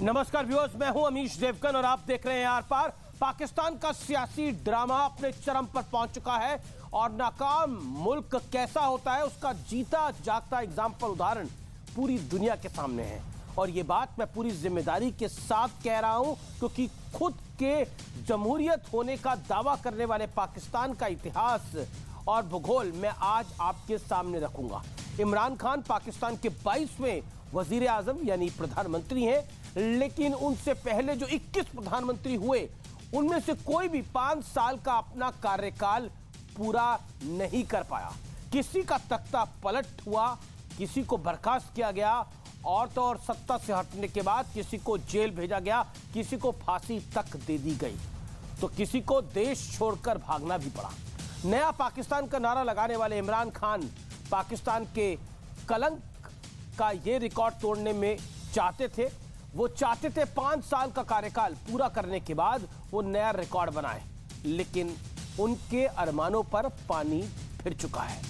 नमस्कार व्यूअर्स मैं हूँ अमीश देवकन और आप देख रहे हैं आर पार पाकिस्तान का सियासी ड्रामा अपने चरम पर पहुँच चुका है और नाकाम मुल्क कैसा होता है, उसका जीता जागता एग्ज़ाम्पल उदाहरण पूरी दुनिया के सामने है। और ये बात मैं पूरी ज़िम्मेदारी के साथ कह रहा हूँ, क्योंकि खुद के जमहूरियत होने का दावा करने वाले पाकिस्तान का इतिहास और भूगोल मैं आज आपके सामने रखूँगा। इमरान खान पाकिस्तान के 22वें वज़ीर आज़म यानी प्रधानमंत्री हैं लेकिन उनसे पहले जो 21 प्रधानमंत्री हुए, उनमें से कोई भी पाँच साल का अपना कार्यकाल पूरा नहीं कर पाया। किसी का तख्ता पलट हुआ, किसी को बर्खास्त किया गया, और तो और सत्ता से हटने के बाद किसी को जेल भेजा गया, किसी को फांसी तक दे दी गई। तो किसी को देश छोड़कर भागना भी पड़ा। नया पाकिस्तान का नारा लगाने वाले इमरान खान पाकिस्तान के कलंक का ये रिकॉर्ड तोड़ने में चाहते थे। वो चाहते थे पाँच साल का कार्यकाल पूरा करने के बाद वो नया रिकॉर्ड बनाए, लेकिन उनके अरमानों पर पानी फिर चुका है।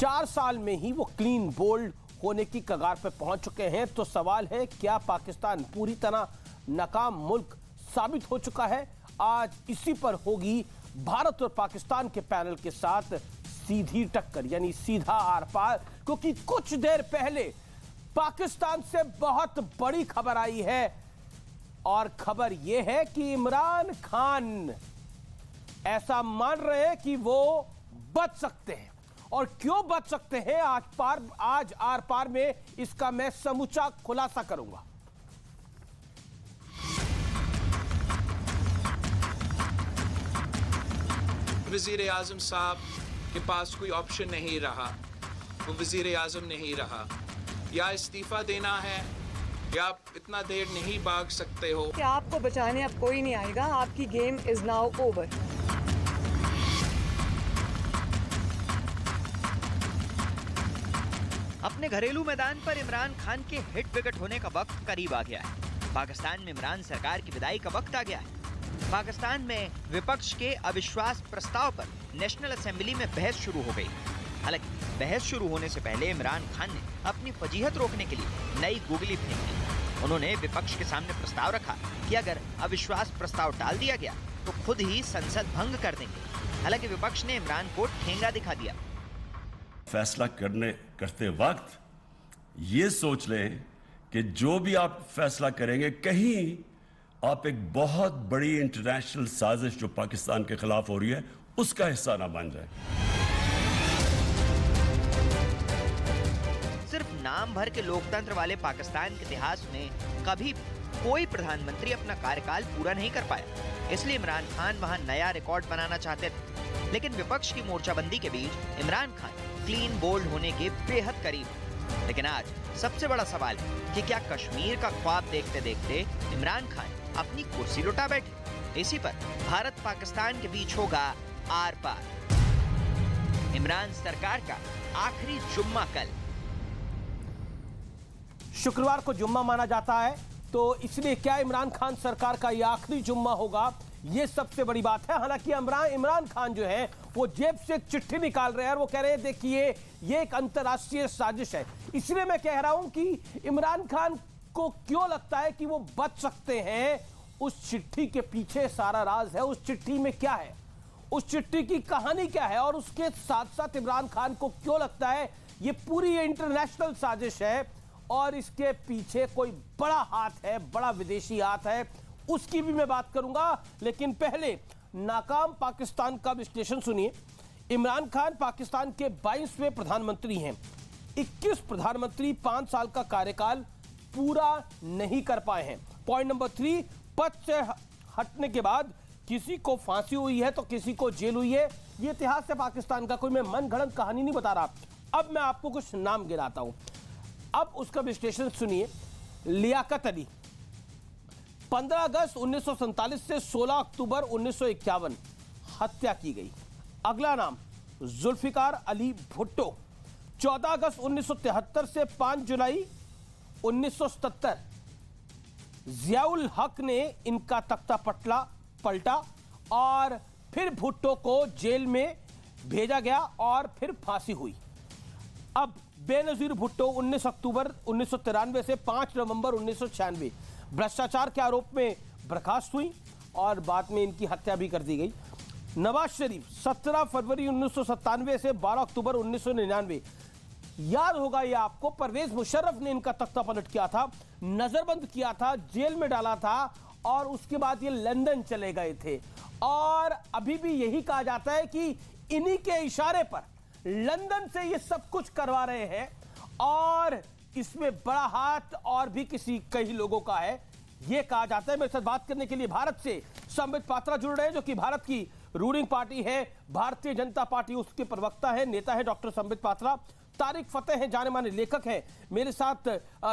चार साल में ही वो क्लीन बोल्ड होने की कगार पर पहुँच चुके हैं तो सवाल है, क्या पाकिस्तान पूरी तरह नाकाम मुल्क साबित हो चुका है? आज इसी पर होगी भारत और पाकिस्तान के पैनल के साथ सीधी टक्कर, यानी सीधा आर पार, क्योंकि कुछ देर पहले पाकिस्तान से बहुत बड़ी खबर आई है। और खबर यह है कि इमरान खान ऐसा मान रहे हैं कि वो बच सकते हैं। और क्यों बच सकते हैं? आज पार, आज आर पार में इसका मैं समूचा खुलासा करूँगा। वज़ीर आज़म साहब के पास कोई ऑप्शन नहीं रहा। वो वज़ीर आज़म नहीं रहा। या इस्तीफ़ा देना है या आप इतना देर नहीं भाग सकते हो। कि आपको बचाने अब कोई नहीं आएगा आपकी गेम इज़ नाउ ओवर अपने घरेलू मैदान पर इमरान खान के हिट विकेट होने का वक्त करीब आ गया है। पाकिस्तान में इमरान सरकार की विदाई का वक्त आ गया है। पाकिस्तान में विपक्ष के अविश्वास प्रस्ताव पर नेशनल असेंबली में बहस शुरू हो गई। हालाँकि बहस शुरू होने से पहले इमरान खान ने अपनी फजीहत रोकने के लिए नई गुगली फेंक दी। उन्होंने विपक्ष के सामने प्रस्ताव रखा कि अगर अविश्वास प्रस्ताव टाल दिया गया तो खुद ही संसद भंग कर देंगे। हालाँकि विपक्ष ने इमरान को ठेंगा दिखा दिया। फैसला करने, करते वक्त ये सोच लें कि जो भी आप फैसला करेंगे, कहीं आप एक बहुत बड़ी इंटरनेशनल साजिश जो पाकिस्तान के खिलाफ हो रही है, उसका हिस्सा ना बन जाए। नाम भर के लोकतंत्र वाले पाकिस्तान के इतिहास में कभी कोई प्रधानमंत्री अपना कार्यकाल पूरा नहीं कर पाया। इसलिए इमरान खान वहाँ नया रिकॉर्ड बनाना चाहते थे। लेकिन विपक्ष की मोर्चाबंदी के बीच इमरान खान क्लीन बोल्ड होने के बेहद करीब लेकिन आज सबसे बड़ा सवाल है कि क्या कश्मीर का ख्वाब देखते देखते इमरान खान अपनी कुर्सी लुटा बैठे? इसी पर भारत पाकिस्तान के बीच होगा आर पार इमरान सरकार का आखिरी जुम्मा कल। शुक्रवार को जुम्मा माना जाता है। तो इसलिए क्या इमरान खान सरकार का यह आखिरी जुम्मा होगा? ये सबसे बड़ी बात है। हालाँकि इमरान इमरान खान जो है, वो जेब से चिट्ठी निकाल रहे हैं और वो कह रहे हैं, देखिए, ये एक अंतर्राष्ट्रीय साजिश है। इसलिए मैं कह रहा हूँ कि इमरान खान को क्यों लगता है कि वो बच सकते हैं? उस चिट्ठी के पीछे सारा राज है। उस चिट्ठी में क्या है? उस चिट्ठी की कहानी क्या है? और उसके साथ साथ इमरान खान को क्यों लगता है? ये पूरी इंटरनेशनल साजिश है। और इसके पीछे कोई बड़ा हाथ है, बड़ा विदेशी हाथ है, उसकी भी मैं बात करूँगा। लेकिन पहले नाकाम पाकिस्तान का विश्लेषण सुनिए। इमरान खान पाकिस्तान के 22वें प्रधानमंत्री हैं। 21 प्रधानमंत्री पाँच साल का कार्यकाल पूरा नहीं कर पाए हैं। पॉइंट नंबर थ्री पद से हटने के बाद किसी को फांसी हुई है तो किसी को जेल हुई है। ये इतिहास है पाकिस्तान का कोई मैं मन कहानी नहीं बता रहा। अब मैं आपको कुछ नाम गिराता हूँ। अब उसका विश्लेषण सुनिए। लियाकत अली। 15 अगस्त उन्नीस से 16 अक्टूबर उन्नीस सौ इक्यावन हत्या की गई। अगला नाम, जुल्फिकार अली भुट्टो। 14 अगस्त 1973 से 5 जुलाई 1977 जियाउल हक ने इनका तख्ता पटला पलटा और फिर भुट्टो को जेल में भेजा गया और फिर फांसी हुई। अब बेनजीर भुट्टो 19 अक्टूबर उन्नीस से 5 नवंबर उन्नीस भ्रष्टाचार के आरोप में बर्खास्त हुई और बाद में इनकी हत्या भी कर दी गई। नवाज़ शरीफ 17 फरवरी उन्नीस से 12 अक्टूबर उन्नीस सौ निन्यानवे। याद होगा ये आपको, परवेज मुशर्रफ ने इनका तख्ता पलट किया था, नजरबंद किया था, जेल में डाला था और उसके बाद ये लंदन चले गए थे। और अभी भी यही कहा जाता है कि इन्हीं के इशारे पर लंदन से ये सब कुछ करवा रहे हैं और इसमें बड़ा हाथ और भी किसी कई लोगों का है। ये कहा जाता है, मेरे साथ बात करने के लिए भारत से संबित पात्रा जुड़ रहे हैं, जो कि भारत की रूलिंग पार्टी है। भारतीय जनता पार्टी उसके प्रवक्ता है, नेता है डॉक्टर संबित पात्रा। तारिक फतेह हैं, जाने माने लेखक हैं। मेरे साथ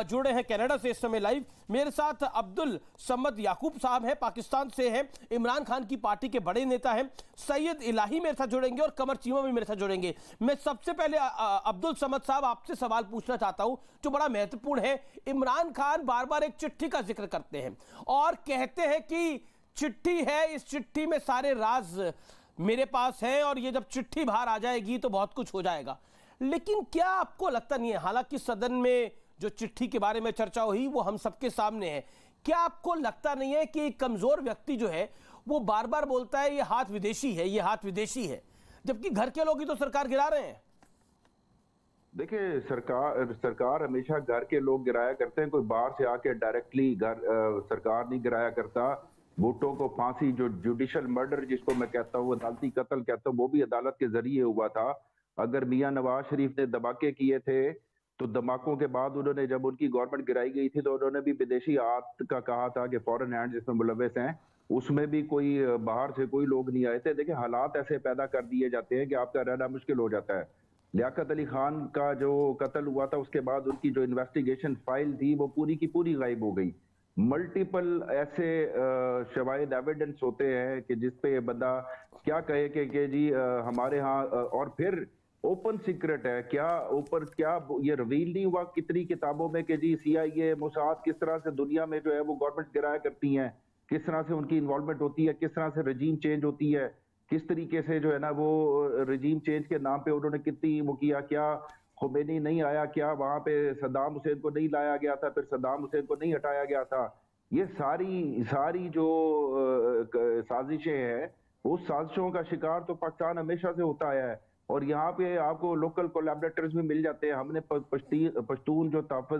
जुड़े हैं कनाडा से इस समय लाइव। मेरे साथ अब्दुल सम्मद याकूब साहब हैं, पाकिस्तान से हैं। इमरान खान की पार्टी के बड़े नेता हैं। सैयद इलाही मेरे साथ जुड़ेंगे और कमर चीमा भी मेरे साथ जुड़ेंगे। मैं सबसे पहले अब्दुल समद साहब आपसे सवाल पूछना चाहता हूँ, जो बड़ा महत्वपूर्ण है। इमरान खान बार बार एक चिट्ठी का ज़िक्र करते हैं और कहते हैं कि चिट्ठी है, इस चिट्ठी में सारे राज मेरे पास हैं और ये जब चिट्ठी बाहर आ जाएगी तो बहुत कुछ हो जाएगा। लेकिन क्या आपको लगता नहीं है? हालाँकि सदन में जो चिट्ठी के बारे में चर्चा हुई, वो हम सबके सामने है। क्या आपको लगता नहीं है कि कमज़ोर व्यक्ति जो है, वो बार बार बोलता है, ये हाथ विदेशी है, ये हाथ विदेशी है जबकि घर के लोग ही तो सरकार गिरा रहे हैं। देखिए, सरकार सरकार हमेशा घर के लोग गिराया करते हैं। कोई बाहर से आके डायरेक्टली घर सरकार नहीं गिराया करता। भुट्टो को फांसी, जो जुडिशल मर्डर जिसको मैं कहता हूँ, अदालती कत्ल कहता हूँ, वो भी अदालत के ज़रिए हुआ था। अगर मियाँ नवाज़ शरीफ ने धमाके किए थे तो धमाकों के बाद उन्होंने जब उनकी गवर्नमेंट गिराई गई थी तो उन्होंने भी विदेशी आत का कहा था कि फॉरन हैंड जिसमें मुलविस हैं उसमें भी कोई बाहर से कोई लोग नहीं आए थे। देखिए हालात ऐसे पैदा कर दिए जाते हैं कि आपका रहना मुश्किल हो जाता है। लियाकत अली खान का जो कत्ल हुआ था उसके बाद उनकी जो इन्वेस्टिगेशन फ़ाइल थी वो पूरी की पूरी गायब हो गई। मल्टीपल ऐसे शवायद एविडेंस होते हैं कि जिसपे ये बंदा क्या कहे कि, कि जी आ, हमारे यहाँ और फिर ओपन सीक्रेट है, क्या ऊपर क्या ये रिवील नहीं हुआ कितनी किताबों में कि जी सी आई ए मुसाद किस तरह से दुनिया में जो है वो गवर्नमेंट गिराया करती हैं, किस तरह से उनकी इन्वॉल्वमेंट होती है, किस तरह से रजीम चेंज होती है, किस तरीके से जो है ना वो रजीम चेंज के नाम पे उन्होंने कितनी वो किया, क्या खुमैनी नहीं आया, क्या वहाँ पे सद्दाम हुसैन को नहीं लाया गया था, फिर सद्दाम हुसैन को नहीं हटाया गया था, ये सारी सारी जो साजिशें हैं, उस साजिशों का शिकार तो पाकिस्तान हमेशा से होता है। और यहाँ पे आपको लोकल कोलेबरेटर्स भी मिल जाते हैं। हमने पश्तून जो तहफ़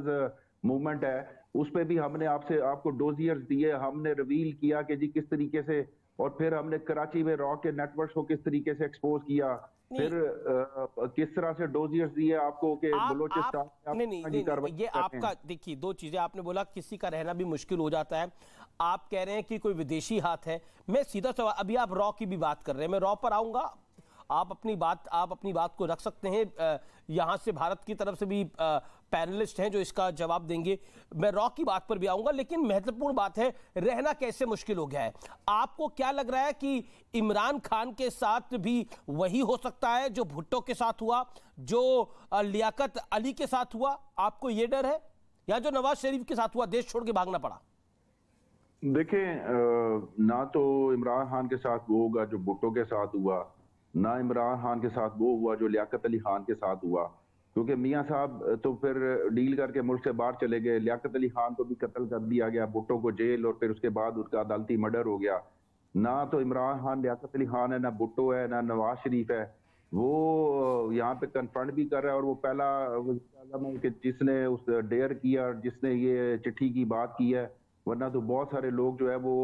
मूवमेंट है उस पर भी हमने आपसे आपको डोजियर्स दिए हमने रिवील किया कि जी किस तरीके से और फिर हमने कराची में रॉ के नेटवर्क को किस तरीके से एक्सपोज किया। फिर आ, किस तरह से डोजियर्स दिए आपको के बलोचिस्तान नहीं, नहीं, नहीं, नहीं, ये आपका देखिए दो चीज़ें आपने बोला किसी का रहना भी मुश्किल हो जाता है। आप कह रहे हैं कि कोई विदेशी हाथ है। मैं सीधा सवाल अभी आप रॉ की भी बात कर रहे हैं। मैं रॉ पर आऊँगा आप अपनी बात, आप अपनी बात को रख सकते हैं। यहाँ से भारत की तरफ़ से भी पैनलिस्ट हैं जो इसका जवाब देंगे। मैं रॉ की बात पर भी आऊँगा, लेकिन महत्वपूर्ण बात है, रहना कैसे मुश्किल हो गया है। आपको क्या लग रहा है कि इमरान खान के साथ भी वही हो सकता है जो भुट्टो के साथ हुआ, जो लियाकत अली के साथ हुआ? आपको ये डर है? या जो नवाज़ शरीफ के साथ हुआ, देश छोड़ के भागना पड़ा? देखें ना तो इमरान खान के साथ वो होगा, जो भुट्टो के साथ हुआ। ना इमरान खान के साथ वो हुआ, जो लियाकत अली खान के साथ हुआ। क्योंकि मियाँ साहब तो फिर डील करके मुल्क से बाहर चले गए। लियाकत अली खान को भी कत्ल कर दिया गया, भुट्टो को जेल, और फिर उसके बाद उसका अदालती मर्डर हो गया। ना तो इमरान खान, लियाकत अली खान है, ना भुट्टो है, ना नवाज़ शरीफ है। वो यहाँ पे कन्फ्रंट भी कर रहा है, और वो पहला कि जिसने उस डेयर किया, जिसने ये चिट्ठी की बात की है। वरना तो बहुत सारे लोग जो है वो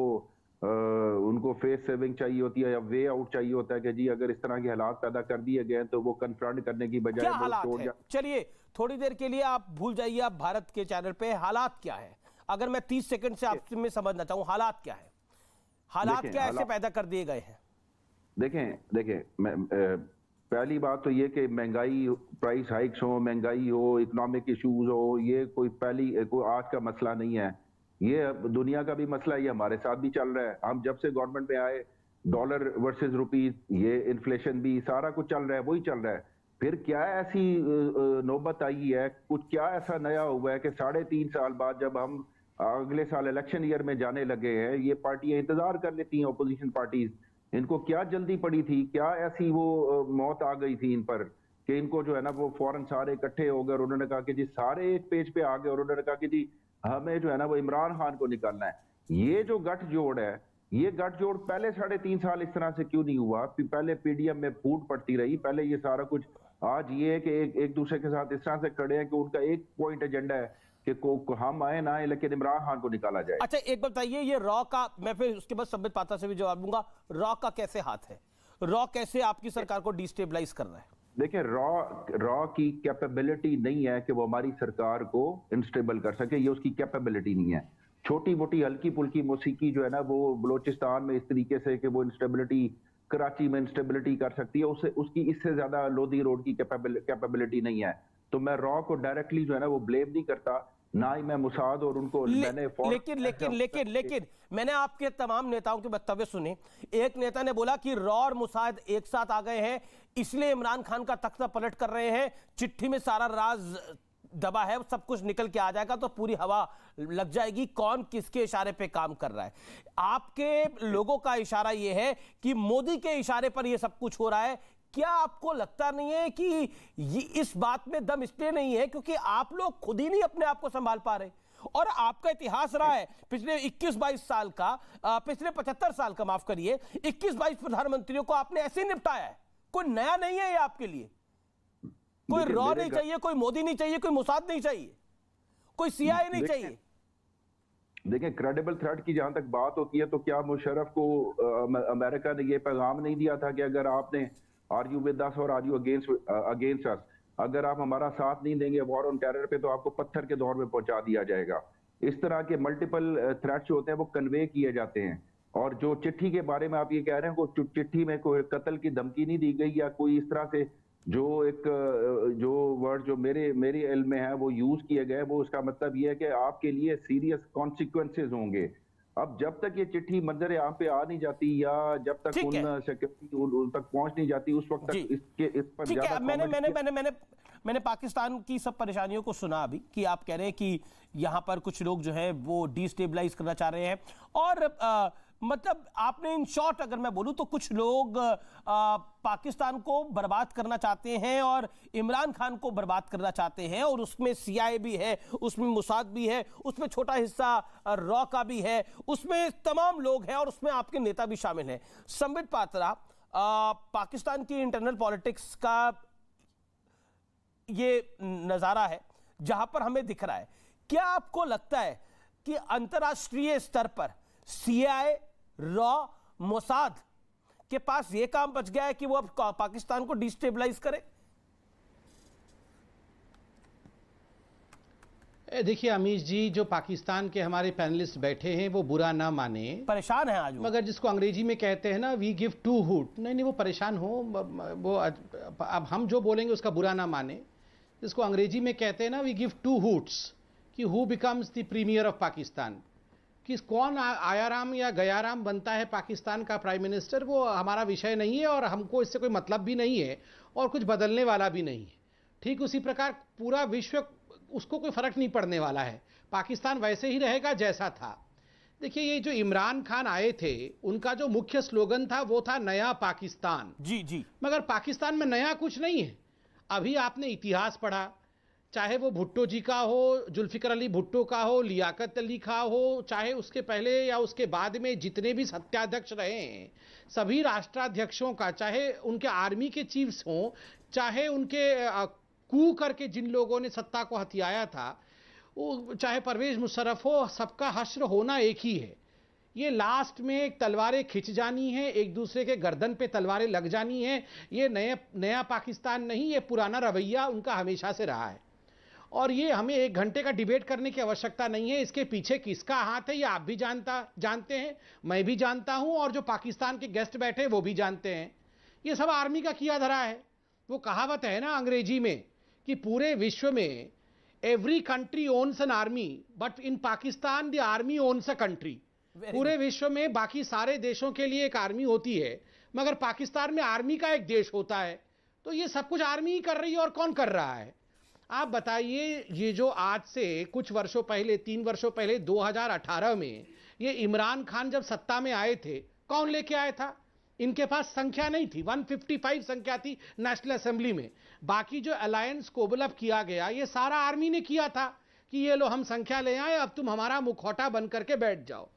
उनको फेस सेविंग चाहिए होती है या वे आउट चाहिए होता है कि जी अगर इस तरह के हालात पैदा कर दिए गए तो वो कन्फ्रंट करने की बजाय चलिए थोड़ी देर के लिए आप भूल जाइए आप भारत के चैनल पे हालात क्या है? अगर मैं तीस सेकंड से आपसे में समझना चाहूँ हालात क्या है? हालात क्या ऐसे पैदा कर दिए गए हैं? देखें देखें पहली बात तो ये कि महँगाई प्राइस हाइक्स हो महँगाई हो इकोनॉमिक इश्यूज़ हो ये कोई पहली कोई आज का मसला नहीं है। ये अब दुनिया का भी मसला ये हमारे साथ भी चल रहा है। हम जब से गवर्नमेंट में आए डॉलर वर्सेस रुपीज़ ये इन्फ्लेशन भी, सारा कुछ चल रहा है, वही चल रहा है। फिर क्या ऐसी नौबत आई है? कुछ क्या ऐसा नया हुआ है कि साढ़े तीन साल बाद जब हम अगले साल इलेक्शन ईयर में जाने लगे हैं, ये पार्टियाँ इंतज़ार कर लेती हैं अपोजिशन पार्टीज़ इनको क्या जल्दी पड़ी थी? क्या ऐसी वो मौत आ गई थी इन पर? कि इनको जो है ना, वो फ़ौरन सारे इकट्ठे हो गए और उन्होंने कहा कि जी, सारे एक पेज पे आ गए और उन्होंने कहा कि जी हमें जो है ना वो इमरान खान को निकालना है। ये जो गठजोड़ है ये गठजोड़ पहले साढ़े तीन साल इस तरह से क्यों नहीं हुआ? पहले पीडीएम में फूट पड़ती रही पहले ये सारा कुछ आज ये है कि एक, एक दूसरे के साथ इस तरह से खड़े हैं कि उनका एक पॉइंट एजेंडा है कि को, को हम आए ना आए लेकिन इमरान खान को निकाला जाए। अच्छा एक बात बताइए ये रॉ का मैं फिर उसके बाद संबित पात्रा से भी जवाब दूँगा रॉ का कैसे हाथ है? रॉ कैसे आपकी सरकार को डिस्टेबलाइज कर रहा है? देखिए रॉ रॉ की कैपेबिलिटी नहीं है कि वो हमारी सरकार को इंस्टेबल कर सके ये उसकी कैपेबिलिटी नहीं है। छोटी मोटी हल्की पुल्की मौसीकी जो है ना वो बलोचिस्तान में इस तरीके से कि वो इंस्टेबिलिटी कराची में इंस्टेबिलिटी कर सकती है उससे उसकी इससे ज़्यादा लोधी रोड की कैपेबिलिटी नहीं है। तो मैं रॉ को डायरेक्टली जो है ना वो ब्लेम नहीं करता ना ही मैं मुसाद और उनको ले, मैंने लेकिन लेकिन लेकिन लेकिन मैंने आपके तमाम नेताओं के वक्तव्य सुने। एक नेता ने बोला कि रॉ और मुसाद एक साथ आ गए हैं इसलिए इमरान खान का तख्ता पलट कर रहे हैं। चिट्ठी में सारा राज दबा है, सब कुछ निकल के आ जाएगा तो पूरी हवा लग जाएगी। कौन किसके इशारे पे काम कर रहा है? आपके लोगों का इशारा यह है कि मोदी के इशारे पर यह सब कुछ हो रहा है। क्या आपको लगता नहीं है कि ये इस बात में दम इसलिए नहीं है क्योंकि आप लोग खुद ही नहीं अपने आप को संभाल पा रहे? और आपका इतिहास रहा है, पिछले 21-22 साल का पिछले 75 साल का माफ़ करिए 21-22 प्रधानमंत्रियों को आपने ऐसे निपटाया है। कोई नया नहीं है ये आपके लिए। कोई रॉ नहीं चाहिए कोई मोदी नहीं चाहिए कोई मुसाद नहीं चाहिए कोई सीआई नहीं चाहिए। देखिए क्रेडिबल थ्रेट की जहाँ तक बात होती है तो क्या मुशरफ को अमेरिका ने यह पैगाम नहीं दिया था कि अगर आपने आर यू विद अस और are you against against us अगर आप हमारा साथ नहीं देंगे वॉर ऑन टेरर पे तो आपको पत्थर के दौर में पहुँचा दिया जाएगा। इस तरह के मल्टीपल थ्रेट्स जो होते हैं वो कन्वे किए जाते हैं। और जो चिट्ठी के बारे में आप ये कह रहे हैं को चिट्ठी में कोई कत्ल की धमकी नहीं दी गई या कोई इस तरह से जो एक जो वर्ड जो मेरे मेरे इल्म में है वो यूज़ किए गए वो उसका मतलब ये है कि आपके लिए सीरियस कॉन्सिक्वेंसेज होंगे। अब जब तक ये चिट्ठी मंजर यहाँ पे आ नहीं जाती या जब तक उन सिक्योरिटी उन तक पहुँच नहीं जाती उस वक्त तक इसके इस पर ज़्यादा मैंने मैंने मैंने मैंने मैंने पाकिस्तान की सब परेशानियों को सुना अभी कि आप कह रहे हैं कि यहाँ पर कुछ लोग जो है वो डिस्टेबलाइज करना चाह रहे हैं। और आ, मतलब आपने इन शॉर्ट अगर मैं बोलूँ तो कुछ लोग आ, पाकिस्तान को बर्बाद करना चाहते हैं और इमरान खान को बर्बाद करना चाहते हैं और उसमें सीआई भी है उसमें मुसाद भी है उसमें छोटा हिस्सा रॉ का भी है उसमें तमाम लोग हैं और उसमें आपके नेता भी शामिल हैं। संबित पात्रा आ, पाकिस्तान की इंटरनल पॉलिटिक्स का ये नज़ारा है जहाँ पर हमें दिख रहा है। क्या आपको लगता है कि अंतर्राष्ट्रीय स्तर पर सीआई रॉ मोसाद के पास यह काम बच गया है कि वो अब पाकिस्तान को डिस्टेबलाइज करे। देखिए अमीश जी जो पाकिस्तान के हमारे पैनलिस्ट बैठे हैं वो बुरा ना माने। परेशान है आज मगर जिसको अंग्रेज़ी में कहते हैं ना वी गिव टू हुट नहीं नहीं वो परेशान हो वो अब हम जो बोलेंगे उसका बुरा ना माने। जिसको अंग्रेज़ी में कहते हैं ना वी गिव टू हुट्स कि who becomes the premier of Pakistan कि कौन आयाराम या गयाराम बनता है पाकिस्तान का प्राइम मिनिस्टर वो हमारा विषय नहीं है और हमको इससे कोई मतलब भी नहीं है और कुछ बदलने वाला भी नहीं है। ठीक उसी प्रकार पूरा विश्व उसको कोई फ़र्क नहीं पड़ने वाला है। पाकिस्तान वैसे ही रहेगा जैसा था। देखिए ये जो इमरान खान आए थे उनका जो मुख्य स्लोगन था वो था नया पाकिस्तान। जी जी। मगर पाकिस्तान में नया कुछ नहीं है। अभी आपने इतिहास पढ़ा चाहे वो भुट्टो जी का हो, जुल्फ़िकर अली भुट्टो का हो, लियाकत अली का हो, चाहे उसके पहले या उसके बाद में जितने भी सत्याध्यक्ष रहे हैं, सभी राष्ट्राध्यक्षों का, चाहे उनके आर्मी के चीफ्स हों, चाहे उनके कू करके जिन लोगों ने सत्ता को हथियाया था, वो चाहे परवेज मुशरफ हो, सबका हश्र होना एक ही है। ये लास्ट में एक तलवारें खिंच जानी है, एक दूसरे के गर्दन पे तलवारें लग जानी है, ये नए नया पाकिस्तान नहीं, ये पुराना रवैया उनका हमेशा से रहा है। और ये हमें एक घंटे का डिबेट करने की आवश्यकता नहीं है। इसके पीछे किसका हाथ है ये आप भी जानता जानते हैं मैं भी जानता हूँ और जो पाकिस्तान के गेस्ट बैठे वो भी जानते हैं। ये सब आर्मी का किया धरा है। वो कहावत है ना अंग्रेज़ी में कि पूरे विश्व में every country owns an army but in Pakistan the army owns a country पूरे विश्व में बाकी सारे देशों के लिए एक आर्मी होती है मगर पाकिस्तान में आर्मी का एक देश होता है। तो ये सब कुछ आर्मी ही कर रही है और कौन कर रहा है? आप बताइए ये जो आज से कुछ वर्षों पहले तीन वर्षों पहले 2018 में ये इमरान खान जब सत्ता में आए थे कौन लेके आया था? इनके पास संख्या नहीं थी 155 संख्या थी नेशनल असेंबली में। बाकी जो अलायंस कोबलअप किया गया ये सारा आर्मी ने किया था कि ये लो हम संख्या ले आए अब तुम हमारा मुखौटा बन करके बैठ जाओ।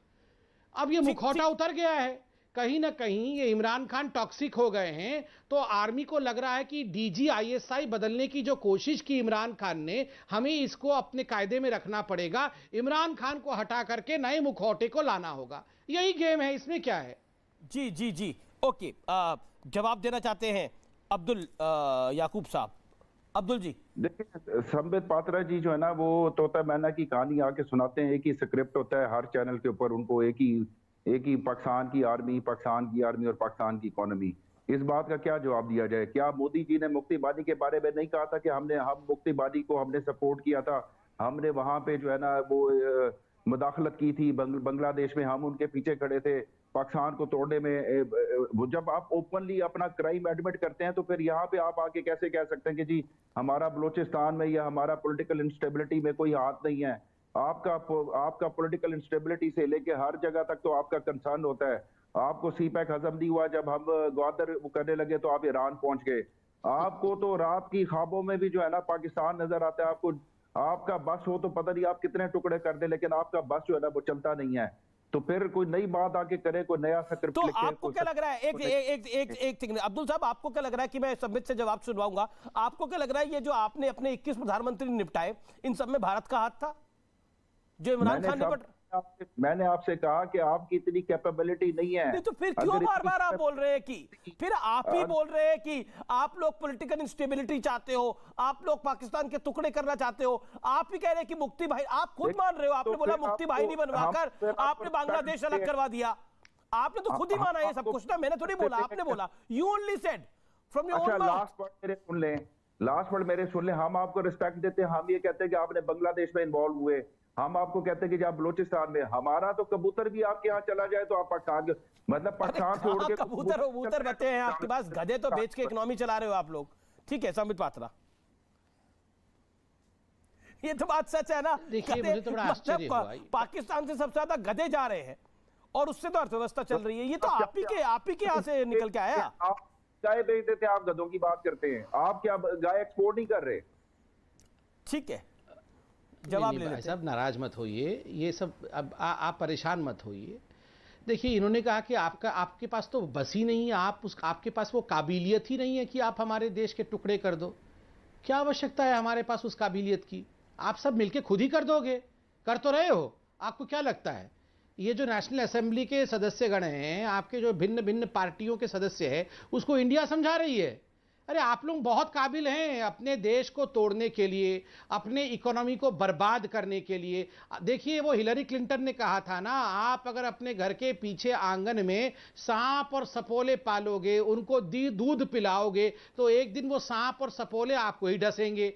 अब ये मुखौटा उतर गया है। कहीं ना कहीं ये इमरान खान टॉक्सिक हो गए हैं तो आर्मी को लग रहा है कि डीजी आईएसआई बदलने की जो कोशिश की इमरान खान ने हमें इसको अपने कायदे में रखना पड़ेगा। इमरान खान को हटा करके नए मुखौटे को लाना होगा। यही गेम है इसमें क्या है? जी जी जी। ओके जवाब देना चाहते हैं अब्दुल याकूब साहब। अब्दुल जी। देखिए संबित पात्रा जी जो है ना वो तोता मैना की कहानी आके सुनाते हैं एक ही स्क्रिप्ट होता है हर चैनल के ऊपर उनको एक ही एक ही पाकिस्तान की आर्मी, पाकिस्तान की आर्मी और पाकिस्तान की इकोनॉमी इस बात का क्या जवाब दिया जाए? क्या मोदी जी ने मुक्ति बादी के बारे में नहीं कहा था कि हमने, हम मुक्ति बादी को हमने सपोर्ट किया था? हमने वहाँ पे जो है ना, वो मुदाखलत की थी बांग्लादेश में हम उनके पीछे खड़े थे, पाकिस्तान को तोड़ने में जब आप ओपनली अपना क्राइम एडमिट करते हैं तो फिर यहाँ पे आप आके कैसे कह सकते हैं कि जी, हमारा बलोचिस्तान में या हमारा पॉलिटिकल इंस्टेबिलिटी में कोई हाथ नहीं है? आपका आपका पॉलिटिकल इंस्टेबिलिटी से लेके हर जगह तक तो आपका कंसर्न होता है। आपको सी पैक हजम नहीं हुआ जब हम ग्वादर करने लगे तो आप ईरान पहुँच गए। आपको तो रात की ख्वाबों में भी जो है ना पाकिस्तान नज़र आता है आपको आपका बस हो तो पता नहीं आप कितने टुकड़े कर दे लेकिन आपका बस जो है ना वो चलता नहीं है। तो फिर कोई नई बात आके करे कोई नया सक्र तो आपको क्या लग रहा है? एक एक एक एक एक अब्दुल साहब आपको क्या लग रहा है कि मैं संबित से जवाब सुनवाऊँगा? आपको क्या लग रहा है ये जो आपने अपने 21 प्रधानमंत्री निपटाए इन सब में भारत का हाथ था? जो इमरान खान ने मैंने आपसे कहा कि आपकी इतनी कैपेबिलिटी नहीं है। नहीं तो फिर क्यों बार बार आप बोल रहे हैं कि फिर आप ही बोल रहे हैं कि आप लोग पॉलिटिकल इंस्टेबिलिटी चाहते हो आप लोग पाकिस्तान के टुकड़े करना चाहते हो। आप ही कह रहे हैं कि मुक्ति भाई आप खुद मान रहे हो आपने तो बोला मुक्ति भाई नहीं बनवाकर आपने बांग्लादेश अलग करवा दिया। आपने तो खुद ही माना ये सब कुछ ना मैंने थोड़ी बोला आपने बोला। You only said from your last word मेरे सुन लें। लास्ट वर्ड मेरे सुन लें। हम आपको रिस्पेक्ट देते हैं। हम ये कहते हैं कि आपने बांग्लादेश में इन्वॉल्व हुए। हम आपको कहते हैं कि जब बलोचिस्तान में हमारा तो कबूतर भी आपके यहाँ चला जाए तो आप पाकिस्तान मतलब पाकिस्तान से उड़ के कबूतर कबूतर बचे हैं आपके पास गधे तो बेच के इकोनॉमी चला रहे हो आप लोग। ठीक है समित पात्रा। ये तो बात सच है ना? देखिए मुझे तो हुआ पाकिस्तान से सबसे ज़्यादा गधे जा रहे हैं और उससे तो अर्थव्यवस्था चल रही है। ये तो आप ही के आप ही के यहाँ से निकल के आया? आप गाय बेच देते आप गधों की बात करते हैं। आप क्या गाय एक्सपोर्ट नहीं कर रहे? ठीक है। जवाब ले सब नाराज़ मत होइए ये सब अब आ, आप परेशान मत होइए। देखिए इन्होंने कहा कि आपका आपके पास तो बस ही नहीं है आप उस आपके पास वो काबिलियत ही नहीं है कि आप हमारे देश के टुकड़े कर दो। क्या आवश्यकता है हमारे पास उस काबिलियत की? आप सब मिलके खुद ही कर दोगे? कर तो रहे हो। आपको क्या लगता है? ये जो नेशनल असेंबली के सदस्यगण हैं आपके जो भिन्न भिन्न पार्टियों के सदस्य हैं उसको इंडिया समझा रही है? अरे आप लोग बहुत काबिल हैं अपने देश को तोड़ने के लिए, अपने इकोनॉमी को बर्बाद करने के लिए। देखिए, वो हिलरी क्लिंटन ने कहा था ना, आप अगर अपने घर के पीछे आँगन में सांप और सपोले पालोगे, उनको दी दूध पिलाओगे तो एक दिन वो सांप और सपोले आपको ही डसेंगे।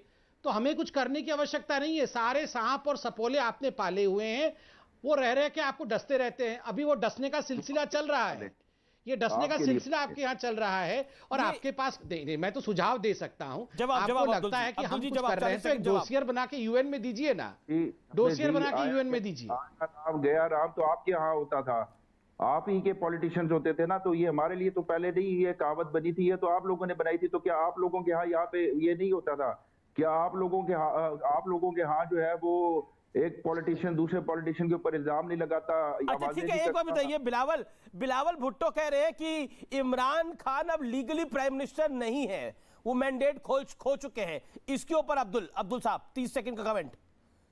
तो हमें कुछ करने की आवश्यकता नहीं है। सारे सांप और सपोले आपने पाले हुए हैं। वो रह रहे के आपको डसते रहते हैं। अभी वो डसने का सिलसिला चल रहा है। ये डसने का सिलसिला आपके यहाँ चल रहा है और आपके पास नहीं नहीं मैं तो सुझाव दे सकता हूँ। आपको लगता है कि हम कुछ कर रहे हैं तो एक डोसियर बना के यूएन में दीजिए ना। डोसियर बना के यूएन में दीजिए। आप गया राम तो आपके यहाँ होता था। आप ही के पॉलिटिशियंस होते थे ना तो ये हमारे लिए तो पहले नहीं ये कहावत बनी थी ये तो आप लोगों ने बनाई थी तो क्या आप लोगों के यहाँ यहाँ पे ये नहीं होता था? क्या आप लोगों के आप लोगों के यहाँ जो है वो एक पॉलिटिशियन दूसरे पॉलिटिशियन के ऊपर इल्ज़ाम नहीं लगाता अच्छा ठीक है एक बात बताइए बिलावल बिलावल भुट्टो कह रहे हैं कि इमरान खान अब लीगली प्राइम मिनिस्टर नहीं है। वो मैंडेट खो खो चुके हैं। इसके ऊपर अब्दुल अब्दुल साहब तीस सेकंड का कमेंट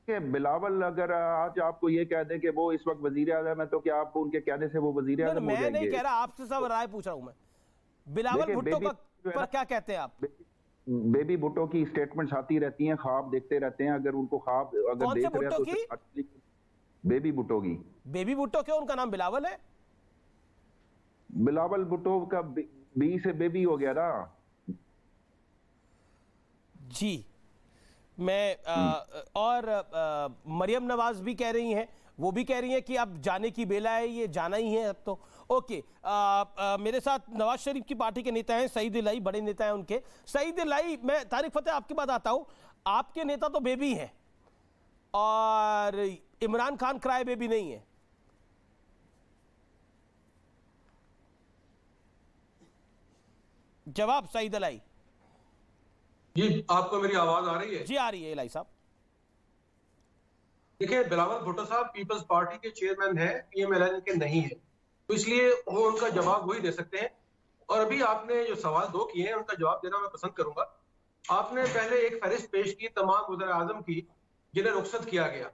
बिलावल अगर आज आपको ये कह दें कि वो इस वक्त वज़ीर आज़म है तो क्या आप उनके कहने से वो वज़ीर आज़म मैं नहीं कह रहा आपसे सब राय पूछ रहा हूँ मैं। बिलावल भुट्टो का पर क्या कहते हैं आप? बेबी भुट्टो की स्टेटमेंट्स आती रहती हैं ख्वाब देखते रहते हैं अगर उनको ख्वाब अगर देख रहे हैं तो बेबी भुट्टो की। बेबी भुट्टो क्यों? उनका नाम बिलावल है? बिलावल भुट्टो का बी से बेबी हो गया ना। जी। मैं आ, हम्म। और आ, मरियम नवाज़ भी कह रही हैं वो भी कह रही हैं कि अब जाने की बेला है ये जाना ही है अब तो। ओके आ, आ, मेरे साथ नवाज़ शरीफ की पार्टी के नेता हैं सईद लाई बड़े नेता हैं उनके। सईद लाई मैं तारिक फतेह आपके बाद आता हूँ। आपके नेता तो बेबी हैं और इमरान खान क्राई बेबी नहीं है। जवाब सईद लाई जी आपको मेरी आवाज़ आ रही है? जी आ रही है लाई साहब। देखिए बिलावल भुट्टो साहब पीपल्स पार्टी के चेयरमैन है पीएमएलएन के नहीं है। तो इसलिए वो उनका जवाब वही दे सकते हैं। और अभी आपने जो सवाल दो किए हैं, उनका जवाब देना मैं पसंद करूँगा। आपने पहले एक फहरिस्त पेश की, तमाम वजर आज़म की, जिन्हें रुख्सत किया गया।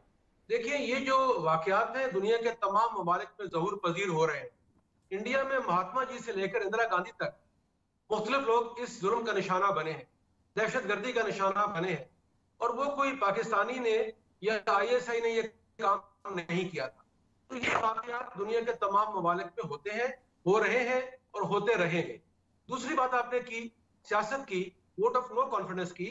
देखिए, ये जो वाकयात हैं, दुनिया के तमाम ममालिक में जहूर पजीर हो रहे हैं। इंडिया में महात्मा जी से लेकर इंदिरा गांधी तक मुख्तलिफ़ लोग इस जुर्म का निशाना बने हैं दहशत गर्दी का निशाना बने हैं। और वो कोई पाकिस्तानी ने या आई एस आई ने ये काम नहीं किया था। तो ये वाकयात दुनिया के तमाम ममालिक में होते हैं, हो रहे हैं और होते रहेंगे। दूसरी बात आपने की, सियासत की वोट ऑफ़ नो कॉन्फिडेंस की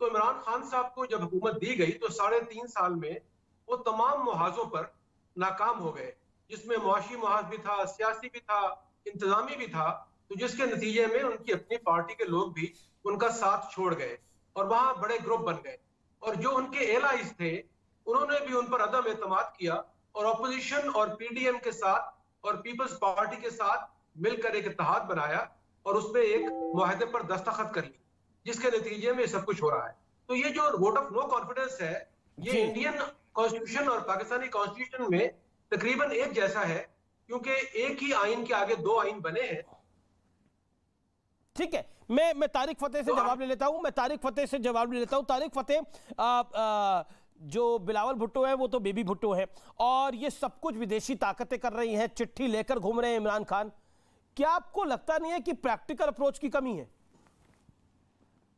तो इमरान खान साहब को जब हुकूमत दी गई तो साढ़े तीन साल में वो तमाम मुहाजों पर नाकाम हो गए, जिसमें मुआशी मुहाज भी था, सियासी भी था, इंतजामी भी था तो जिसके नतीजे में उनकी अपनी पार्टी के लोग भी उनका साथ छोड़ गए और वहाँ बड़े ग्रुप बन गए। और जो उनके एलाइज थे, उन्होंने भी उन पर अदम एतम किया और अपोजिशन और पीडीएम के साथ और पीपल्स पार्टी के साथ मिलकर एक इतिहाद बनाया और उस पर एक माहदे पर दस्तखत कर ली जिसके नतीजे में सब कुछ हो रहा है। तो ये जो वोट ऑफ़ नो कॉन्फिडेंस है ये इंडियन कॉन्स्टिट्यूशन और पाकिस्तानी कॉन्स्टिट्यूशन में तकरीबन एक जैसा है क्योंकि एक ही आइन के आगे दो आइन बने हैं। ठीक है मैं मैं तारिक फतेह से तो जवाब ले लेता हूँ मैं तारिक फतेह से जवाब ले लेता हूँ। तारिक फतेह जो बिलावल भुट्टो है, वो तो बेबी भुट्टो है। और ये सब कुछ विदेशी ताकतें कर रही हैं, चिट्ठी लेकर घूम रहे हैं इमरान खान। क्या आपको लगता नहीं है कि प्रैक्टिकल अप्रोच की कमी है?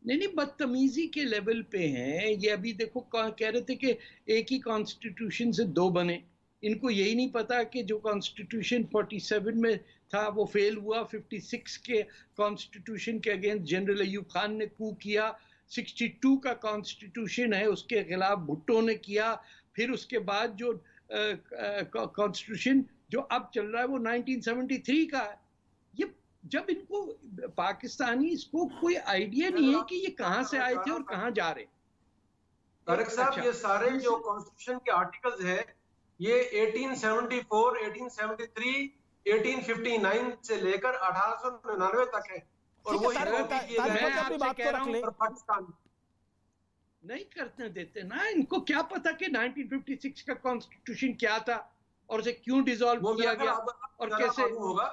नहीं नहीं, बदतमीजी के लेवल पे हैं। ये अभी देखो, कह रहे थे कि एक ही कॉन्स्टिट्यूशन से दो बने। इनको यही नहीं पता कि जो कॉन्स्टिट्यूशन 47 में था, वो फेल हुआ। 56 के कॉन्स्टिट्यूशन के अगेंस्ट जनरल अयूब खान ने कू किया। 62 का कॉन्स्टिट्यूशन है उसके खिलाफ भुट्टो ने किया फिर उसके बाद जो कॉन्स्टिट्यूशन जो अब चल रहा है वो 1973 का है। ये जब इनको पाकिस्तानी इसको कोई आइडिया नहीं है कि ये कहाँ से आए थे और कहाँ जा रहे तारक साहब अच्छा, ये सारे जो कॉन्स्टिट्यूशन के आर्टिकल्स है ये 1874, 1873, 1859 से लेकर अठारह सौ निन्यानवे तक है। और वो पाकिस्तान। नहीं करते देते ना इनको। क्या पता कि 1956 का कॉन्स्टिट्यूशन क्या था और उसे क्यों डिसॉल्व किया गया और कैसे होगा।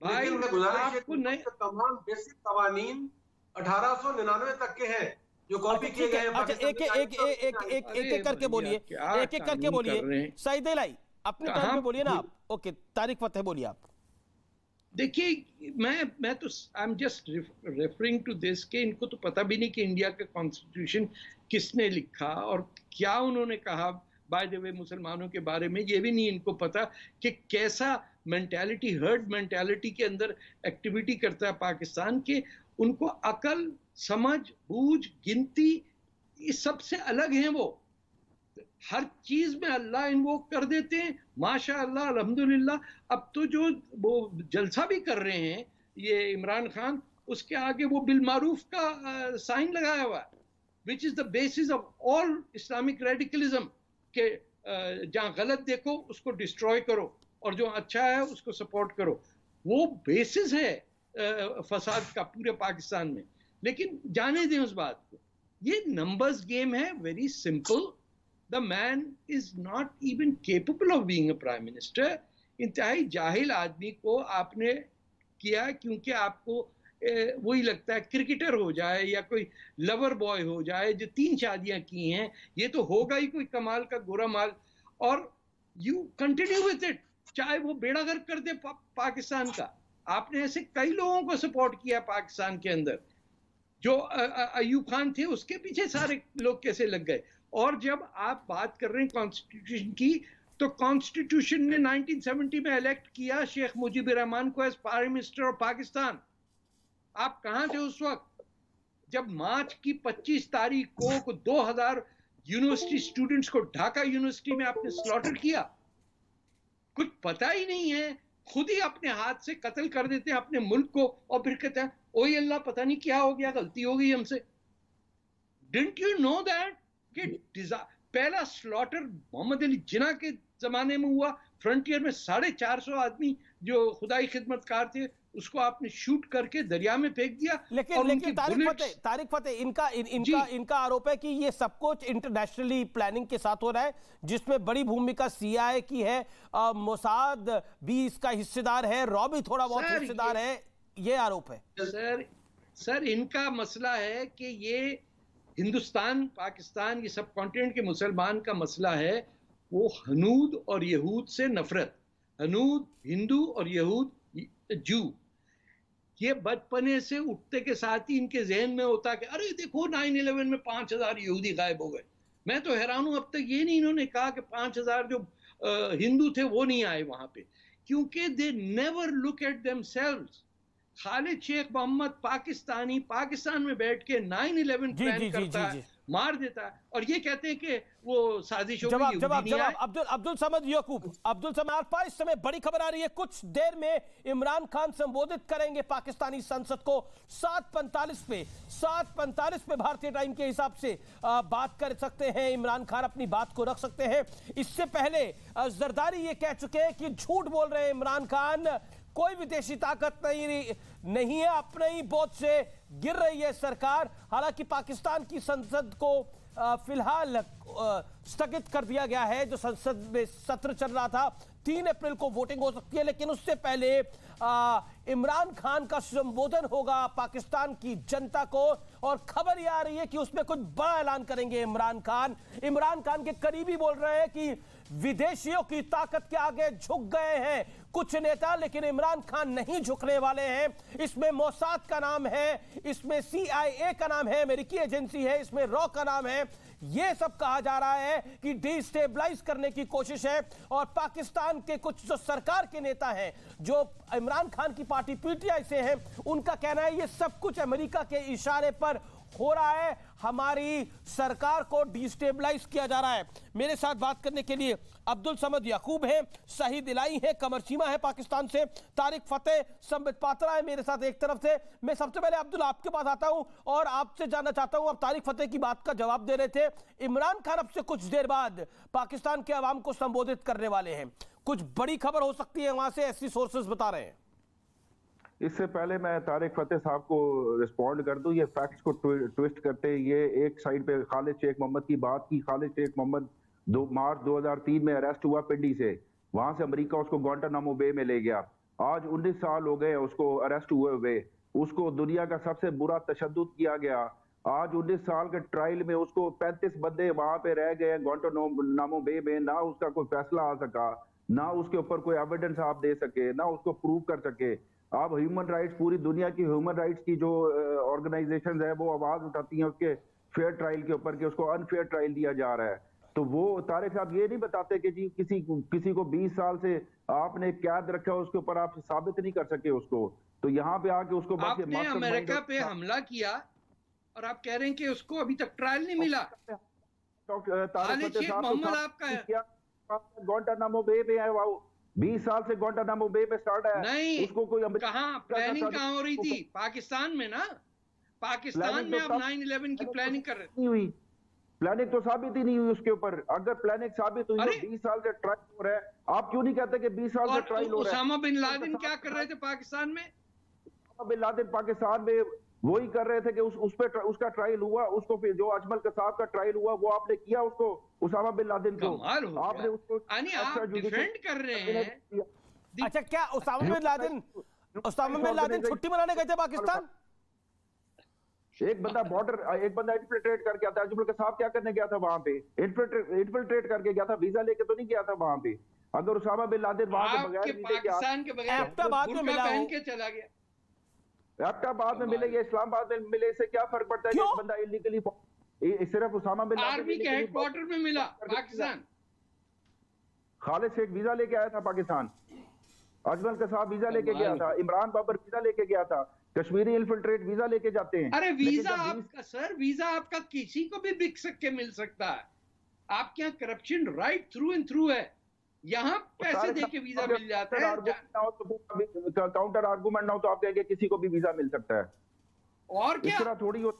भाई आपको नहीं तमाम बेसिक कवानीन अठारह तक के हैं जो कॉपी किए गए अच्छा एक एक एक एक एक एक एक करके बोलिए। एक एक करके बोलिए। सईद लाई अपने टाइम पे बोलिए ना आप। ओके तारिक फतेह बोलिए आप। देखिए, मैं मैं तो I am just referring to this के इनको तो पता भी नहीं कि इंडिया का कॉन्स्टिट्यूशन किसने लिखा और क्या उन्होंने कहा। बाय द वे मुसलमानों के बारे में ये भी नहीं इनको पता कि कैसा मेंटालिटी हर्ड मेंटालिटी के अंदर एक्टिविटी करता है पाकिस्तान के। उनको अकल, समझ, बूझ, गिनती इस सबसे अलग हैं वो। हर चीज़ में अल्लाह इन्वोक कर देते हैं। माशा अल्लाह अल्हम्दुलिल्लाह। अब तो जो वो जलसा भी कर रहे हैं, ये इमरान खान, उसके आगे वो बिलमारूफ का साइन लगाया हुआ है which is the basis of all Islamic radicalism के जहाँ गलत देखो, उसको डिस्ट्रॉय करो, और जो अच्छा है, उसको सपोर्ट करो। वो बेसिस है फसाद का पूरे पाकिस्तान में। लेकिन जाने दें उस बात को। ये नंबर्स गेम है very simple the man is not even capable of being a prime minister इंतहाई जाहिल आदमी को आपने किया क्योंकि आपको वही लगता है क्रिकेटर हो जाए या कोई लवर बॉय हो जाए जो तीन शादियाँ की हैं ये तो होगा ही कोई कमाल का गोरा माल। और यू कंटिन्यू विथ इट चाहे वो बेड़ा गर्क कर दे पा, पाकिस्तान का। आपने ऐसे कई लोगों को सपोर्ट किया पाकिस्तान के अंदर। जो अयूब खान थे उसके पीछे सारे लोग कैसे लग गए? और जब आप बात कर रहे हैं कॉन्स्टिट्यूशन की तो कॉन्स्टिट्यूशन ने 1970 में इलेक्ट किया शेख मुजीबर रहमान को as prime minister of Pakistan आप कहाँ थे उस वक्त? जब मार्च की 25 तारीख को, को 2000 यूनिवर्सिटी स्टूडेंट्स को ढाका यूनिवर्सिटी में आपने स्लॉटर किया। कुछ पता ही नहीं है। खुद ही अपने हाथ से कत्ल कर देते हैं अपने मुल्क को और फिर कहते हैं ओ अल्लाह पता नहीं क्या हो गया? गलती हो गई हमसे. डिंट यू नो दैट कि पहला स्लॉटर मोहम्मद अली जिना के जमाने में हुआ। फ्रंटियर में साढ़े चार सौ आदमी जो खुदाई खिदमतकार थे उसको आपने शूट करके दरिया में फेंक दिया लेकिन और लेकिन तारिक फतेह तारिक फतेह इनका इन, इनका इनका आरोप है कि ये सब कुछ इंटरनेशनली प्लानिंग के साथ हो रहा है जिसमें बड़ी भूमिका सीआईए की है। मोसाद भी इसका हिस्सेदार है रॉ भी थोड़ा बहुत हिस्सेदार है ये आरोप है। सर सर इनका मसला है कि ये हिंदुस्तान, पाकिस्तान, ये सब कॉन्टिनेंट के मुसलमान का मसला है, वो हनूद और यहूद से नफरत। हनूद हिंदू और यहूद जू ये बचपने से उठते के साथ ही इनके जहन में होता कि, अरे देखो 9/11 में पाँच हज़ार यहूदी गायब हो गए। मैं तो हैरान हूँ, अब तक ये नहीं इन्होंने कहा कि पाँच हज़ार जो हिंदू थे वो नहीं आए वहाँ पे। क्योंकि they never look at them Khalid Sheikh Mohammed Pakistani Pakistan में बैठ के 9/11 जी, प्लान करता है मार देता है। और ये कहते हैं कि वो साजिश जवाब जवाब जवाब। अब्दुल अब्दुल समद यकूब। अब्दुल समद आरपा इस समय बड़ी खबर आ रही है। कुछ देर में इमरान खान संबोधित करेंगे पाकिस्तानी संसद को। सात पैंतालीस पे सात पैंतालीस पे भारतीय टाइम के हिसाब से आ, बात कर सकते हैं। इमरान खान अपनी बात को रख सकते हैं। इससे पहले जरदारी ये कह चुके हैं कि झूठ बोल रहे हैं इमरान खान। कोई विदेशी ताकत नहीं नहीं है, अपने ही बोझ से गिर रही है सरकार। हालाँकि पाकिस्तान की संसद को फ़िलहाल स्थगित कर दिया गया है, जो संसद में सत्र चल रहा था। तीन अप्रैल को वोटिंग हो सकती है, लेकिन उससे पहले इमरान खान का संबोधन होगा पाकिस्तान की जनता को, और खबर यह आ रही है कि उसमें कुछ बड़ा ऐलान करेंगे इमरान खान। इमरान खान के करीबी बोल रहे हैं कि विदेशियों की ताकत के आगे झुक गए हैं। कुछ नेता, लेकिन इमरान खान नहीं झुकने वाले हैं। इसमें मोसाद का नाम है, इसमें सीआईए का नाम है, अमेरिकी एजेंसी है, इसमें रॉ का नाम है। यह सब कहा जा रहा है कि डिस्टेबलाइज करने की कोशिश है और पाकिस्तान के कुछ जो सरकार के नेता हैं, जो इमरान खान की पार्टी पीटीआई से हैं, उनका कहना है ये सब कुछ अमेरिका के इशारे पर हो रहा है, हमारी सरकार को डिस्टेबलाइज किया जा रहा है। मेरे साथ बात करने के लिए अब्दुल समद याकूब हैं, शहीद इलाई हैं कमर चीमा है पाकिस्तान से। तारिक फतेह, संबित पात्रा है मेरे साथ एक तरफ़ से। मैं सबसे पहले अब्दुल आपके पास आता हूँ और आपसे जानना चाहता हूँ, आप तारिक फतेह की बात का जवाब दे रहे थे। इमरान खान अब से कुछ देर बाद पाकिस्तान के आवाम को संबोधित करने वाले हैं। कुछ बड़ी खबर हो सकती है, वहाँ से ऐसी सोर्सेज बता रहे हैं। इससे पहले मैं तारिक फतेह साहब को रिस्पॉन्ड कर दूँ, ये फैक्ट्स को ट्वि- ट्विस्ट करते ये एक साइड पे खालिद शेख मोहम्मद की बात की। खालिद शेख मोहम्मद दो मार्च 2003 में अरेस्ट हुआ पिंडी से। वहाँ से अमेरिका उसको ग्वांटानामो बे में ले गया। आज 19 साल हो गए उसको अरेस्ट हुए हुए। उसको दुनिया का सबसे बुरा तशद किया गया। आज 19 साल के ट्रायल में उसको 35 बंदे वहाँ पे रह गए ग्वांटानामो बे में। ना उसका कोई फैसला आ सका, ना उसके ऊपर कोई एविडेंस आप दे सके, ना उसको प्रूव कर सके। आप ह्यूमन राइट्स पूरी दुनिया की ह्यूमन राइट्स की जो ऑर्गेनाइजेशन है वो आवाज़ उठाती हैं उसके फेयर ट्रायल के ऊपर कि उसको अनफेयर ट्रायल दिया जा रहा है तो वो तारिक साहब ये नहीं बताते कि जी किसी किसी को 20 साल से आपने कैद रखा उसके ऊपर आप साबित नहीं कर सके उसको तो यहाँ पे आके उसको आपने अमेरिका पे हमला किया और आप कह रहे हैं कि उसको अभी तक ट्रायल नहीं मिला डॉक्टर तारिक तो मोहम्मद आपका है। बीस साल से ग्वांटानामो बे में स्टार्ट है। नहीं उसको कोई कहाँ? प्लानिंग कहाँ हो रही थी? पाकिस्तान में ना? पाकिस्तान में तो अब तब- 9/11 की प्लानिंग कर रहे नहीं हुई। प्लानिंग तो साबित ही नहीं हुई उसके ऊपर। अगर प्लानिंग साबित हुई तो बीस साल से ट्रायल हो रहा है। आप क्यों नहीं कहते कि बीस साल से ट्रायल हो रहा है? उसामा बिन लादेन क्या कर रहे थे पाकिस्तान में? उसामा बिन लादेन पाकिस्तान में वही कर रहे थे कि उस उस पे ट्रा- उसका ट्रायल हुआ उसको फिर जो अजमल कसाब का ट्रायल हुआ वो आपने किया उसको उसामा बिन लादेन को। आपने उसको extrajudicial- डिफेंड कर रहे हैं। अच्छा क्या Osama bin Laden Osama bin Laden छुट्टी मनाने गए थे पाकिस्तान? एक बंदा बॉर्डर एक बंदा इन्फिल्ट्रेट करके आता है। अजमल कसाब क्या करने गया था वहाँ पे? इन्फिल्ट्रेट करके गया था। वीज़ा लेके तो नहीं गया था वहाँ पे। अगर उसामा बिन लादेन वहाँ आपके बगैर के पाकिस्तान के बगैर एबटाबाद में मिला पहन के चला गया। एबटाबाद में मिले इस्लामाबाद में मिले इससे क्या फ़र्क पड़ता है बंदा इलीगली सिर्फ़ उसामा बिन आर्मी के हेडक्वार्टर में मिला पाकिस्तान। खालिद शेख वीज़ा लेके आया था पाकिस्तान। अजमल का साहब वीज़ा लेके गया था। इमरान बाबर वीज़ा लेके गया था। कश्मीरी इन्फिल्ट्रेट वीज़ा लेके जाते हैं। अरे वीज़ा आपका सर वीज़ा आपका किसी को भी बिक सक के मिल सकता है। आपके यहाँ corruption right through and through है। यहाँ पैसे दे के वीज़ा मिल जाता है हो तो काउंटर आर्गूमेंट ना हो तो आप कहेंगे किसी को भी वीज़ा मिल सकता है। और क्या? थोड़ी है।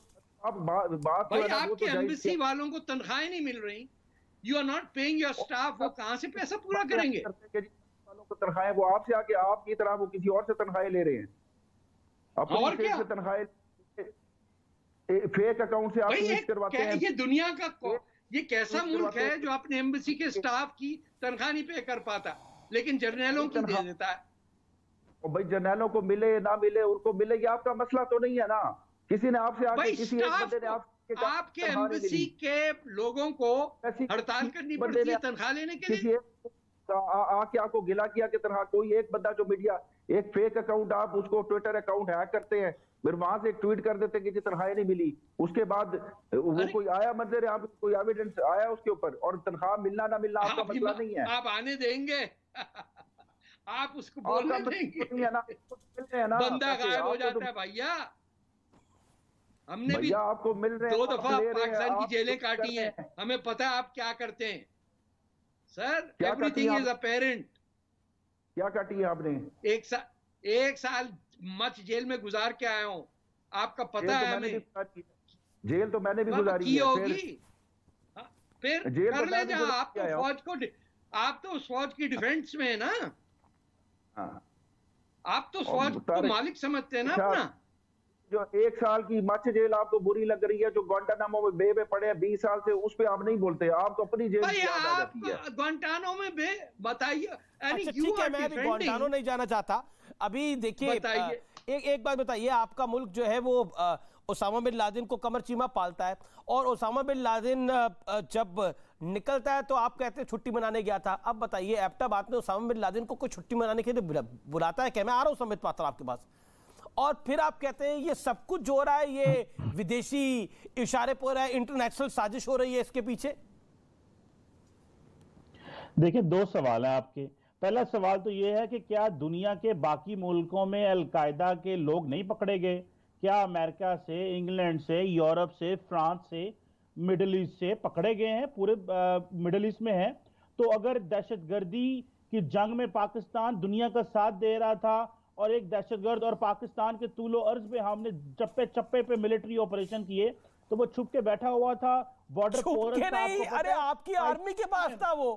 आप बात बात भाई आपके तो एम्बेसी वालों को तनख्वाहें नहीं मिल रही। You are not paying your staff वो कहाँ से पैसा पूरा करेंगे? तनख्वाहें वो आपसे आके आपकी तरह वो किसी और से तनख्वाहें ले रहे हैं। और क्या? तनख्वाहें फेक अकाउंट से आप करवाते हैं। ये दुनिया का ये कैसा मुल्क है जो अपने एम्बेसी के स्टाफ की तनख्वाह नहीं पे कर पाता लेकिन जर्नैलों की दे देता है। और भाई जर्नैलों को मिले ना मिले उनको मिले ये आपका मसला तो नहीं है ना? किसी ने आपसे आके किसी एक बंदे ने आपके आपके एम्बेसी के लोगों को हड़ताल करनी पड़ती है तनख्वाह लेने के लिए? आके आपको गिला किया कि तरह कोई एक बंदा जो मीडिया एक फेक अकाउंट आप उसको ट्विटर अकाउंट हैक करते हैं फिर वहाँ से एक ट्वीट कर देते कि जी तनख्वाह नहीं मिली। उसके बाद वो कोई आया मंजर यहाँ पे कोई एविडेंस आया उसके ऊपर? और तनख्वाह मिलना ना मिलना आपका आप मसला नहीं है। आप आने देंगे। आप उसको बोलने देंगे। ना। बंदा गायब हो तो- जाता है भैया। हमने भी आपको मिल रहे दो दफ़ा पाकिस्तान की जेलें काटी हैं। हमें पता है आप क्या करते हैं। सर एवरीथिंग आप? इज़ अपेरेंट क्या काटी है आपने? एक साल एक साल मच जेल में गुजार के आया हूँ। आपका पता तो है हमें। जेल तो मैंने भी गुजारी की होगी फिर हाँ, जेल तो कर ले जा आप तो फौज को आप तो फौज की डिफेंस में है ना। हाँ। आप तो फौज को मालिक समझते हैं ना अच्छा, अपना। जो एक साल की मच जेल आपको बुरी लग रही है जो ग्वांटानामो में बे में पड़े हैं बीस साल से उस पे आप नहीं बोलते आपको अपनी जेल आप ग्वांटानो में बे बताइए। यानी अच्छा ठीक है मैं अभी defending- ग्वांटानो नहीं जाना चाहता। अभी देखिए एक एक बात बताइए आपका मुल्क जो है वो ओसामा बिन लादेन को कमर चीमा पालता है। और ओसामा बिन लादेन जब निकलता है तो आप कहते हैं छुट्टी मनाने गया था। अब बताइए एबटाबाद में ओसामा बिन लादेन को कोई छुट्टी मनाने के लिए बुलाता है क्या? मैं आ रहा हूँ समित पात्रा आपके पास। और फिर आप कहते हैं, ये सब कुछ जो हो रहा है, ये विदेशी इशारे पर है इंटरनेशनल साजिश हो रही है इसके पीछे? देखिए, दो सवाल है आपके। पहला सवाल तो यह है कि क्या दुनिया के बाकी मुल्कों में अलकायदा के लोग नहीं पकड़े गए? क्या अमेरिका से, इंग्लैंड से, यूरोप से, फ्रांस से, मिडिल ईस्ट से पकड़े गए हैं? पूरे मिडल ईस्ट में है। तो अगर दहशतगर्दी की जंग में पाकिस्तान दुनिया का साथ दे रहा था और एक दहशतगर्द और पाकिस्तान के तूलो अर्ज़ पे हमने चप्पे चप्पे पे मिलिट्री ऑपरेशन किए तो वो छुप के बैठा हुआ था बॉर्डर अरे आपकी आर्मी के पास था वो।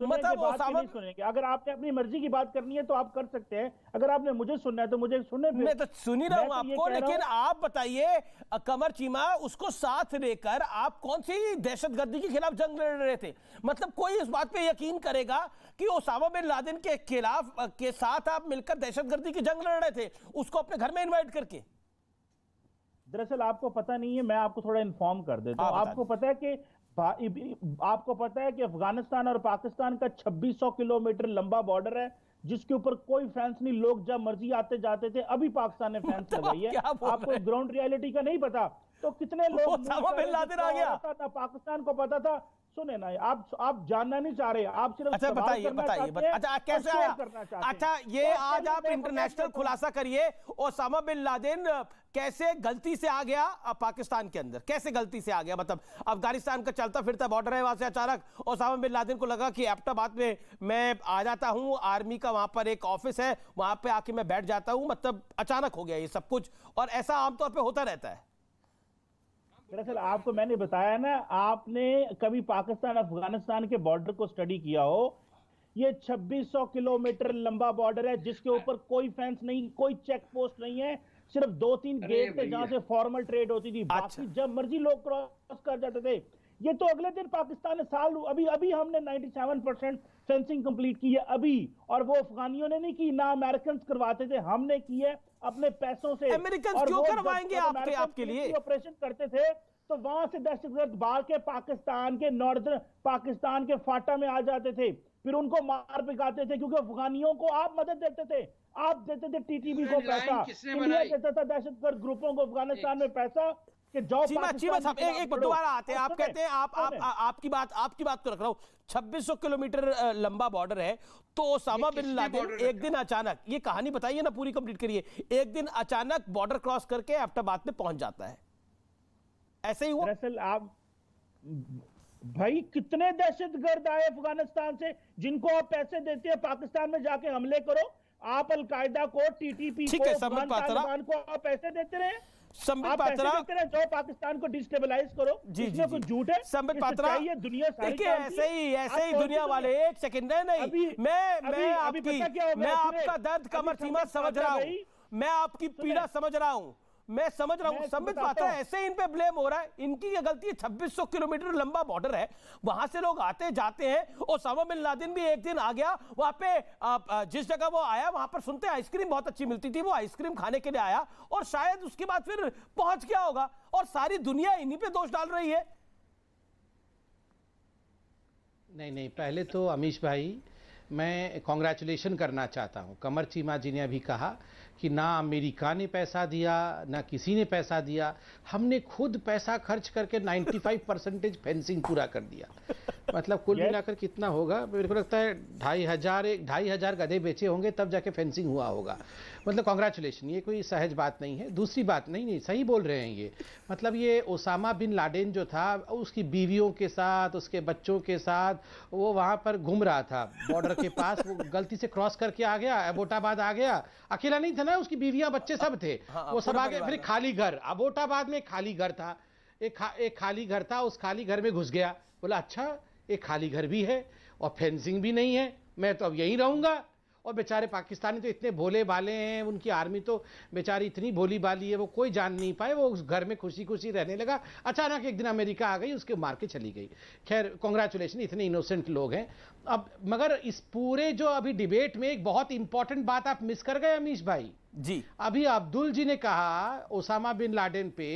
मतलब मतलब सुनेंगे। अगर आपने अपनी मर्ज़ी की बात करनी है तो आप कर सकते हैं। अगर आपने मुझे सुनना है तो मुझे सुनने मैं तो सुन ही रहा हूँ तो आपको लेकिन आप बताइए कमर चीमा उसको साथ लेकर आप कौन सी दहशतगर्दी के खिलाफ जंग लड़ रहे थे? मतलब कोई इस बात पे यकीन करेगा कि ओसामा बिन लादेन के खिलाफ के साथ आप मिलकर दहशतगर्दी की जंग लड़ रहे थे? उसको अपने घर में इन्वाइट करके। दरअसल आपको पता नहीं है मैं आपको थोड़ा इन्फॉर्म कर देता हाँ, हूँ। आपको पता है कि आपको पता है कि अफ़गानिस्तान और पाकिस्तान का 2600 किलोमीटर लंबा बॉर्डर है जिसके ऊपर कोई फैंस नहीं लोग जब मर्ज़ी आते जाते थे अभी पाकिस्तान ने फैंस लगाई है। आपको ग्राउंड रियलिटी का नहीं पता। तो कितने लोग बिन लादेन आ गया। था पाकिस्तान को पता था सुने ना आप आप जानना नहीं चाह रहे आप सिर्फ़ अच्छा बताइए बताइए अच्छा कैसे आया। अच्छा ये आज आप इंटरनेशनल खुलासा करिए ओसामा बिन लादेन कैसे गलती से आ गया पाकिस्तान के अंदर? कैसे गलती से आ गया? मतलब अफ़गानिस्तान का चलता फिरता बॉर्डर है वहाँ से अचानक ओसामा बिन लादेन को लगा कि एबटाबाद में मैं आ जाता हूँ आर्मी का वहाँ पर एक ऑफ़िस है वहाँ पे आके मैं बैठ जाता हूँ मतलब अचानक हो गया ये सब कुछ। और ऐसा आमतौर पर होता रहता है। दरअसल आपको मैंने बताया ना आपने कभी पाकिस्तान अफ़गानिस्तान के बॉर्डर को स्टडी किया हो? ये 2600 किलोमीटर लंबा बॉर्डर है जिसके ऊपर कोई फेंस नहीं कोई चेक पोस्ट नहीं है सिर्फ़ दो तीन गेट थे जहाँ से फॉर्मल ट्रेड होती थी। अच्छा। बाकी जब मर्ज़ी लोग क्रॉस कर जाते थे। ये तो अगले दिन पाकिस्तान ने साल अभी अभी हमने 97 परसेंट फेंसिंग कंप्लीट की है अभी। और वो अफगानियों ने नहीं की ना अमेरिकन करवाते थे हमने की है। अपने पैसों से। अमेरिकन क्यों करवाएँगे आपके- आपके लिए? ऑपरेशन करते थे तो वहाँ से दहशतगर्द भाग के पाकिस्तान के नॉर्थ पाकिस्तान के फाटा में आ जाते थे। फिर उनको मार पिकाते थे क्योंकि अफगानियों को आप मदद देते थे। आप देते थे टीटीबी को पैसा। इंडिया देता था दहशतगर्द ग्रुपों को अफ़गानिस्तान में पैसा। कि जाओ चीमा चीमा साहब एक एक दोबारा आते हैं। आप कहते हैं आप आप आपकी बात आपकी बात को रख रहा हूँ। 2600 किलोमीटर लंबा बॉर्डर है। तो ओसामा बिन लादेन एक दिन अचानक ये कहानी बताइए ना पूरी कंप्लीट करिए। एक दिन अचानक बॉर्डर क्रॉस करके एबटाबाद में पहुँच जाता है। ऐसे ही हुआ। दरअसल आप भाई कितने दहशत गर्द आए अफ़गानिस्तान से जिनको आप पैसे देते हैं पाकिस्तान में जाके हमले करो। आप अलकायदा को टीटीपी को को आप पैसे देते रहे। संबित पात्रा जो पाकिस्तान को डिस्टेबलाइज करो। जी जी कुछ झूठ है संबित पात्रा ये दुनिया देखिए ऐसे ही ऐसे ही दुनिया वाले एक सेकंड नहीं। नहीं मैं मैं आपकी मैं आपका दर्द कमर सीमा समझ रहा हूँ। मैं आपकी पीड़ा समझ रहा हूँ। मैं समझ रहा हूँ संबित पात्रा ऐसे इन पे ब्लेम हो रहा है। इनकी ये गलती है 2600 किलोमीटर लंबा बॉर्डर है। वहाँ से लोग आते जाते हैं ओसामा बिन लादेन भी एक दिन आ गया। वहाँ पे जिस जगह वो आया वहाँ पर सुनते हैं आइसक्रीम बहुत अच्छी मिलती थी वो आइसक्रीम खाने के लिए आया। और शायद उसके बाद फिर पहुँच गया होगा। और सारी दुनिया इन्हीं पे दोष डाल रही है। नहीं नहीं पहले तो अमीश भाई मैं कॉन्ग्रेचुलेशन करना चाहता हूँ। कमर चीमा जी ने अभी कहा कि ना अमेरिका ने पैसा दिया ना किसी ने पैसा दिया। हमने खुद पैसा खर्च करके 95 परसेंटेज फेंसिंग पूरा कर दिया। मतलब कुल मिलाकर कितना होगा? मेरे को लगता है ढाई हज़ार एक ढाई हज़ार गधे बेचे होंगे तब जाके फेंसिंग हुआ होगा। मतलब कॉन्ग्रेचुलेशन ये कोई सहज बात नहीं है। दूसरी बात नहीं नहीं सही बोल रहे हैं ये। मतलब ये ओसामा बिन लाडेन जो था उसकी बीवियों के साथ उसके बच्चों के साथ वो वहाँ पर घूम रहा था। बॉर्डर के पास वो गलती से क्रॉस करके आ गया एबोटाबाद आ गया। अकेला नहीं था ना उसकी बीवियाँ बच्चे सब थे। हाँ, वो सब पूरा आ गए परिवार फिर खाली घर। अबोटाबाद में खाली घर था। एक खा, एक खाली घर था उस खाली घर में घुस गया। बोला अच्छा एक खाली घर भी है और फेंसिंग भी नहीं है। मैं तो अब यहीं रहूँगा। और बेचारे पाकिस्तानी तो इतने भोले भाले हैं उनकी आर्मी तो बेचारी इतनी भोली भाली है वो कोई जान नहीं पाए वो उस घर में खुशी खुशी रहने लगा। अचानक एक दिन अमेरिका आ गई उसके मार के चली गई। खैर कॉन्ग्रेचुलेशन इतने इनोसेंट लोग हैं। अब मगर इस पूरे जो अभी डिबेट में एक बहुत इंपॉर्टेंट बात आप मिस कर गए अमीश भाई। जी। अभी अब्दुल जी ने कहा ओसामा बिन लाडेन पे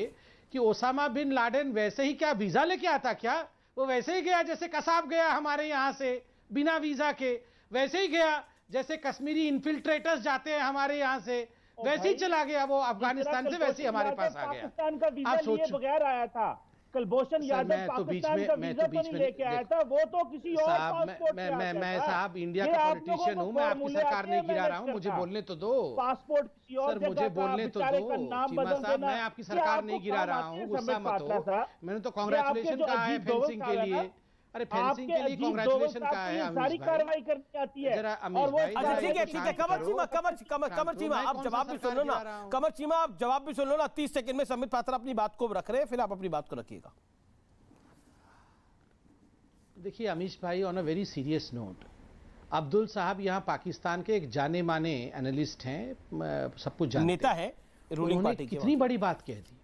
कि ओसामा बिन लाडेन वैसे ही क्या वीज़ा लेके आता क्या? वो वैसे ही गया जैसे कसाब गया हमारे यहाँ से बिना वीज़ा के। वैसे ही गया। जैसे कश्मीरी इन्फिल्ट्रेटर्स जाते हैं हमारे यहाँ से वैसे ही चला गया वो अफ़गानिस्तान से वैसे हमारे पास आ गया। पाकिस्तान का वीज़ा लिए बगैर आया था। कलभूषण यादव मैं तो पाकिस्तान का वीज़ा तो तो नहीं लेके आया था वो तो किसी और मैं पासपोर्ट मैं मैं, मैं साहब इंडिया का पॉलिटिशियन हूँ मैं आपकी सरकार नहीं गिरा रहा हूँ मुझे बोलने तो दो। पासपोर्ट किसी और सर मुझे बोलने तो दो। चीमा साहब मैं आपकी सरकार नहीं गिरा रहा हूँ गुस्सा मत हो मैंने तो कॉन्ग्रेचुलेशन कहा है फेंसिंग के लिए। अरे फेंसिंग के लिए कहा को है अमीश सारी भाई? कार्रवाई करनी आती है। और वो अच्छा ठीक है ठीक है कमर चीमा कमर कमर कमर चीमा आप जवाब भी सुन लो ना? कमर चीमा आप जवाब भी सुन लो ना। तीस सेकंड में संबित पात्रा अपनी बात को रख रहे हैं फिर आप अपनी बात को रखिएगा। देखिए अमीश भाई on a very serious note Abdul साहब यहाँ पाकिस्तान के एक जाने माने एनालिस्ट हैं सब कुछ जानते नेता है। रूलिंग पार्टी कितनी बड़ी बात कह दी।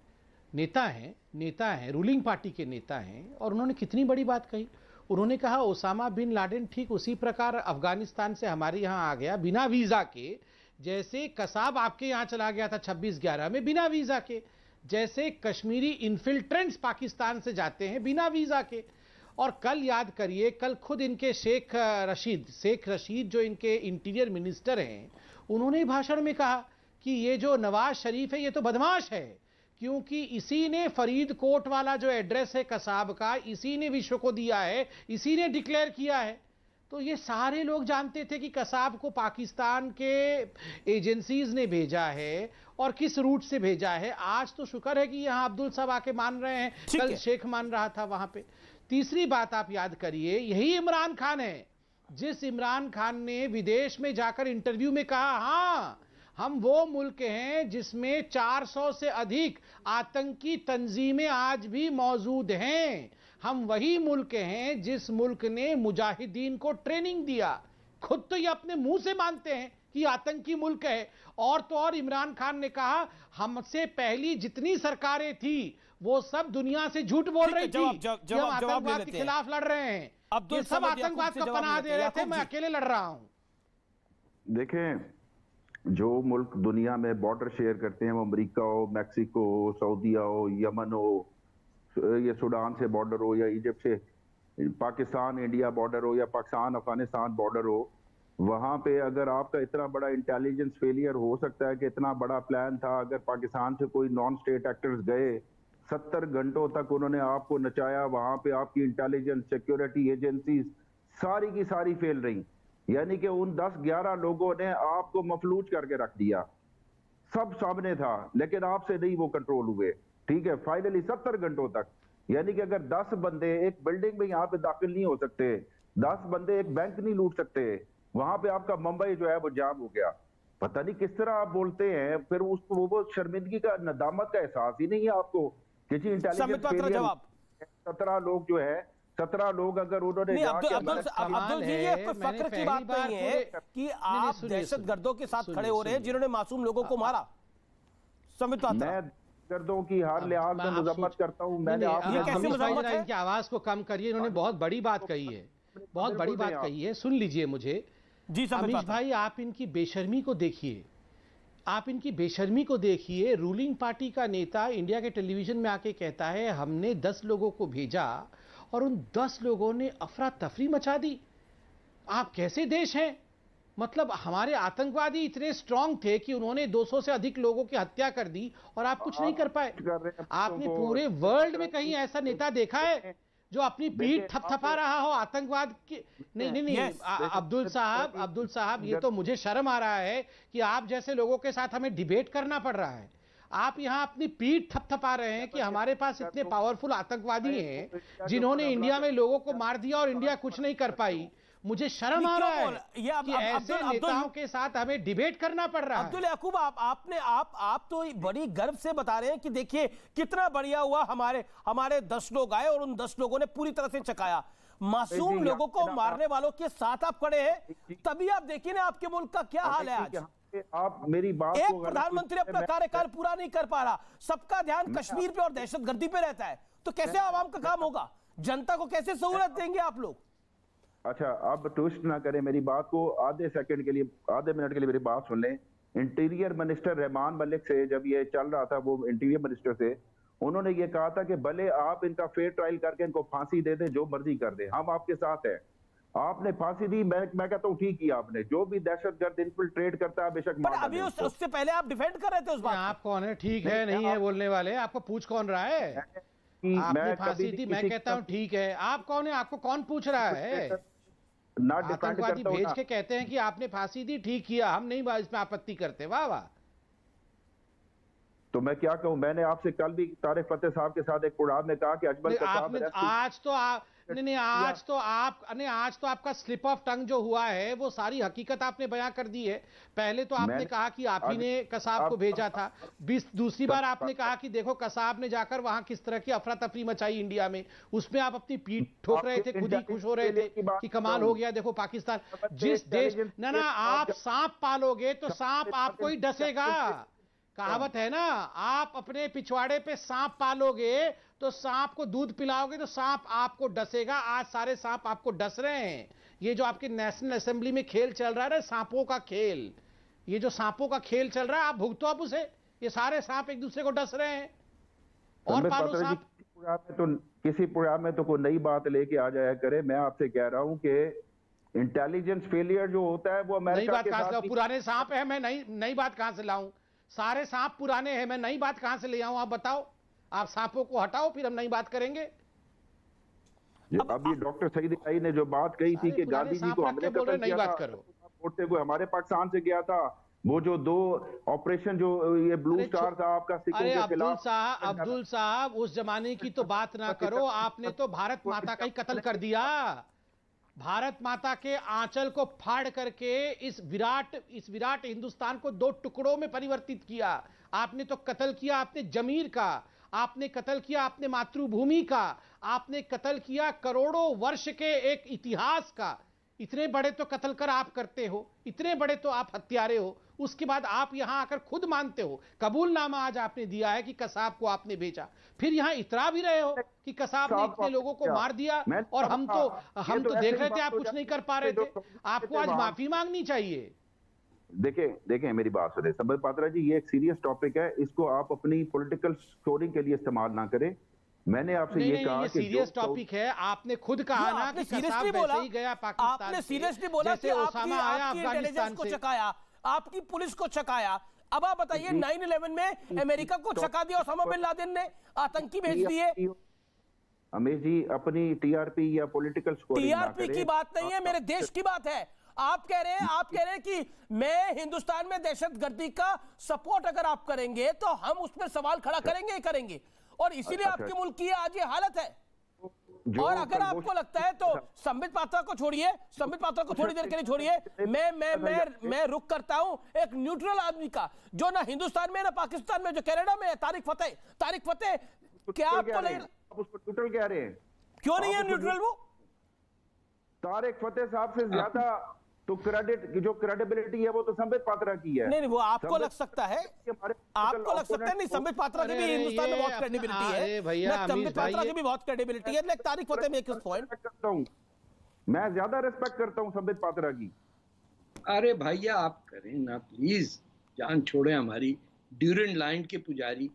नेता हैं नेता हैं रूलिंग पार्टी के नेता हैं, और उन्होंने कितनी बड़ी बात कही। उन्होंने कहा, ओसामा बिन लाडेन ठीक उसी प्रकार अफ़गानिस्तान से हमारे यहाँ आ गया बिना वीज़ा के, जैसे कसाब आपके यहाँ चला गया था 26 ग्यारह में बिना वीज़ा के, जैसे कश्मीरी इन्फिल्ट्रेंट्स पाकिस्तान से जाते हैं बिना वीज़ा के। और कल याद करिए, कल खुद इनके शेख रशीद शेख रशीद जो इनके इंटीरियर मिनिस्टर हैं, उन्होंने भाषण में कहा कि ये जो नवाज़ शरीफ है, ये तो बदमाश है। क्योंकि इसी ने फरीद फरीदकोट वाला जो एड्रेस है कसाब का इसी ने विश्व को दिया है इसी ने डिक्लेयर किया है। तो ये सारे लोग जानते थे कि कसाब को पाकिस्तान के एजेंसीज ने भेजा है और किस रूट से भेजा है। आज तो शुक्र है कि यहाँ अब्दुल साहब आके मान रहे हैं। कल है। शेख मान रहा था वहाँ पे। तीसरी बात आप याद करिए यही इमरान खान है। जिस इमरान खान ने विदेश में जाकर इंटरव्यू में कहा हाँ हम वो मुल्क हैं जिसमें 400 से अधिक आतंकी तंजीमें आज भी मौजूद हैं। हम वही मुल्क हैं जिस मुल्क ने मुजाहिदीन को ट्रेनिंग दिया। खुद तो ये अपने मुँह से मानते हैं कि आतंकी मुल्क है। और तो और इमरान खान ने कहा हमसे पहली जितनी सरकारें थी वो सब दुनिया से झूठ बोल रही थी। ले आतंकवाद के खिलाफ लड़ रहे हैं। ये सब आतंकवाद का पनाह दे रहे थे मैं अकेले लड़ रहा हूँ। देखें जो मुल्क दुनिया में बॉर्डर शेयर करते हैं, वो अमेरिका हो, मैक्सिको हो सऊदीया हो, यमन हो, ये सूडान से बॉर्डर हो या इजिप्ट से, पाकिस्तान, इंडिया बॉर्डर हो या पाकिस्तान, अफ़गानिस्तान बॉर्डर हो, वहाँ पे अगर आपका इतना बड़ा इंटेलिजेंस फेलियर हो सकता है कि इतना बड़ा प्लान था, अगर पाकिस्तान से कोई नॉन स्टेट एक्टर्स गए, सत्तर घंटों तक उन्होंने आपको नचाया, वहाँ पे आपकी इंटेलिजेंस सिक्योरिटी एजेंसीज सारी की सारी फेल रही। यानी कि उन 10-11 लोगों ने आपको मफलूज करके रख दिया। सब सामने था लेकिन आपसे नहीं वो कंट्रोल हुए। ठीक है फाइनली सत्तर घंटों तक। यानी कि अगर 10 बंदे एक बिल्डिंग में यहाँ पे दाखिल नहीं हो सकते 10 बंदे एक बैंक नहीं लूट सकते वहाँ पे आपका मुंबई जो है वो जाम हो गया। पता नहीं किस तरह आप बोलते हैं फिर उसको वो- वो शर्मिंदगी का नदामत का एहसास ही नहीं है आपको किसी इंटेलिजेंस सत्रह लोग जो है सत्रह लोग अगर उन्होंने फक्र की बात नहीं है कि आप दहशत गर्दों के साथ खड़े हो रहे हैं जिन्होंने मासूम लोगों को मारा। संबित मैं गर्दों की हर लिहाज में मजम्मत करता हूँ मैंने है? इनकी आवाज़ को कम करिए इन्होंने बहुत बड़ी बात कही है। बहुत बड़ी बात कही है सुन लीजिए मुझे। जी पात्रा भाई आप इनकी बेशर्मी को देखिए। आप इनकी बेशर्मी को देखिए रूलिंग पार्टी का नेता इंडिया के टेलीविज़न में आके कहता है हमने दस लोगों को भेजा और उन दस लोगों ने अफरा तफरी मचा दी। आप कैसे देश हैं? मतलब हमारे आतंकवादी इतने स्ट्रांग थे कि उन्होंने 200 से अधिक लोगों की हत्या कर दी और आप कुछ नहीं कर पाए। कर आपने पूरे वर्ल्ड में कहीं ऐसा नेता देखा है जो अपनी पीठ थपथपा रहा हो आतंकवाद की? नहीं नहीं नहीं Yes, अब्दुल साहब अब्दुल साहब ये तो मुझे शर्म आ रहा है कि आप जैसे लोगों के साथ हमें डिबेट करना पड़ रहा है। आप यहाँ अपनी पीठ थपथपा रहे हैं कि हमारे पास इतने पावरफुल आतंकवादी हैं जिन्होंने इंडिया में लोगों को मार दिया और इंडिया कुछ नहीं कर पाई। मुझे शर्म आ रहा है ये अब- कि अब- ऐसे अब्दुल- अब्दुल- नेताओं के साथ हमें डिबेट करना पड़ रहा है। अब्दुल याकूब आप आपने आप आप तो बड़ी गर्व से बता रहे हैं कि देखिए कितना बढ़िया हुआ हमारे हमारे दस लोग आए और उन दस लोगों ने पूरी तरह से चकाया। मासूम लोगों को मारने वालों के साथ आप खड़े हैं तभी आप देखिए ना आपके मुल्क का क्या हाल है आज। आप मेरी बात एक प्रधानमंत्री अपना कार्यकाल पूरा नहीं कर पा रहा। सबका ध्यान कश्मीर पे और दहशतगर्दी पे रहता है। तो कैसे आवाम का काम होगा? जनता को कैसे सहूलत देंगे आप लोग? अच्छा अब ट्विस्ट ना करें मेरी बात को। आधे सेकंड के लिए आधे मिनट के लिए मेरी बात सुन लें। इंटीरियर मिनिस्टर रहमान मलिक से जब ये चल रहा था वो इंटीरियर मिनिस्टर से उन्होंने ये कहा था कि भले आप इनका फेयर ट्रायल करके इनको फांसी दे दें जो मर्ज़ी कर दें। हम आपके साथ हैं। आपने फांसी दी मैं मैं कहता हूँ ठीक किया आपने। जो भी दहशतगर्द इनफिल्ट्रेट करता है बेशक पर मार अभी उस। उससे पहले आप डिफेंड कर रहे थे उस बात आप कौन है? ठीक है नहीं है बोलने वाले। आपको पूछ कौन रहा है? आपने फांसी दी मैं कहता हूँ ठीक है। आप कौन है? आपको कौन पूछ रहा है? आतंकवादी भेज के कहते हैं कि आपने फांसी दी ठीक किया। हम नहीं इसमें आपत्ति करते। वाह वाह। तो मैं क्या कहूँ? मैंने आपसे कल भी तारिक फतेह साहब के साथ एक प्रोग्राम में कहा कि अजमल का साहब आपने आज तो आप नहीं नहीं आज तो आप नहीं आज तो आपका स्लिप ऑफ़ टंग जो हुआ है वो सारी हकीकत आपने बयां कर दी है। पहले तो आपने कहा कि आप ही ने कसाब को भेजा था। बीस दूसरी बार आपने कहा कि देखो कसाब ने जाकर वहाँ किस तरह की अफरा तफरी मचाई इंडिया में। उसमें आप अपनी पीठ ठोक रहे थे खुद ही खुश हो रहे थे कि कमाल हो गया देखो पाकिस्तान। जिस देश ना ना आप सांप पालोगे तो सांप आपको ही डसेगा। कहावत है ना आप अपने पिछवाड़े पे सांप पालोगे तो सांप को दूध पिलाओगे तो सांप आपको डसेगा। आज सारे सांप आपको डस रहे हैं। ये जो आपके नेशनल असेंबली में खेल चल रहा है ना सांपों का खेल ये जो सांपों का खेल चल रहा है आप भुगतो आप उसे। ये सारे सांप एक दूसरे को डस रहे हैं। और पालो सांप तो किसी प्रोग्राम में तो कोई नई बात लेके आ जाया करे। मैं आपसे कह रहा हूँ कि इंटेलिजेंस फेलियर जो होता है वो नई बात कहाँ से? पुराने सांप है मैं नई नई बात कहाँ से लाऊं? सारे सांप पुराने हैं मैं नई बात कहाँ से ले आऊँ आप बताओ। आप सांपों को हटाओ फिर हम नई बात करेंगे। ये अब ये डॉक्टर सईद इलाही ने जो बात कही थी कि गांधी जी को हमने बोल रहे कत्ल नई किया बात करो। वोटते हुए हमारे पाकिस्तान से गया था वो जो दो ऑपरेशन जो ये ब्लू स्टार था आपका अरे अब्दुल साहब अब्दुल साहब उस जमाने की तो बात ना करो आपने तो भारत माता का ही कत्ल कर दिया। भारत माता के आंचल को फाड़ करके इस विराट इस विराट हिंदुस्तान को दो टुकड़ों में परिवर्तित किया। आपने तो कत्ल किया आपने जमीर का। आपने कत्ल किया आपने मातृभूमि का आपने कत्ल किया करोड़ों वर्ष के एक इतिहास का। इतने बड़े तो कत्ल कर आप करते हो इतने बड़े तो आप हत्यारे हो उसके बाद आप यहाँ आकर खुद मानते हो। कबूलनामा आज आपने दिया है कि कसाब को आपने भेजा। फिर यहाँ इतरा भी रहे हो कि कसाब ने इतने लोगों को मार दिया और हम तो हम तो तो देख रहे थे आप कुछ नहीं कर पा रहे थे। आपको आज माफ़ी मांगनी चाहिए। देखें देखें मेरी बात सुने संबित पात्रा जी ये एक सीरियस टॉपिक है। इसको आप अपनी पॉलिटिकल स्टोरी के लिए इस्तेमाल ना करें। मैंने आपसे ये कहा कि सीरियस टॉपिक है। आपने खुद कहा ना कि सीरियसली बोला। ही गया पाकिस्तान आपने सीरियसली बोला कि आपकी ओसामा आया अफ़गानिस्तान को से। चकाया। आपकी पुलिस को चकाया। अब आप बताइए नाइन इलेवन में अमेरिका को चका दिया ओसामा बिन लादेन ने? आतंकी भेज दिए। अमीर जी अपनी टीआरपी या पॉलिटिकल स्कोरिंग टीआरपी की बात नहीं है मेरे देश की बात है। आप कह रहे हैं आप कह रहे हैं कि मैं हिंदुस्तान में दहशतगर्दी का सपोर्ट अगर आप करेंगे तो हम उस पर सवाल खड़ा करेंगे ही करेंगे। और इसीलिए अच्छा, आपके मुल्क की आज ये हालत है। और अगर आपको लगता है तो संबित पात्रा को छोड़िए संबित पात्रा को थोड़ी देर के लिए छोड़िए। मैं मैं मैं मैं रुक करता हूँ एक न्यूट्रल आदमी का जो ना हिंदुस्तान में ना पाकिस्तान में जो कनाडा में है तारिक फतेह तारिक फतेह क्या आपको नहीं हैं? उसको ट्विटर कह रहे हैं। क्यों नहीं है न्यूट्रल वो? तारिक फतेह साहब से ज़्यादा तो क्रेडिट जो क्रेडिबिलिटी है वो तो संबित पात्रा की है। नहीं नहीं वो आपको लग सकता है। आपको लग सकता है नहीं संबित पात्रा की अरे, भी हिंदुस्तान में बहुत क्रेडिबिलिटी है। भैया, संबित पात्रा भाई, की भी बहुत क्रेडिबिलिटी है तारिक फतेह हिज पॉइंट करता हूँ। मैं ज़्यादा रिस्पेक्ट करता हूँ संबित पात्रा की। अरे भैया आप करें ना प्लीज़ जान छोड़े हमारी ड्यूरेंट लाइन के पुजारी।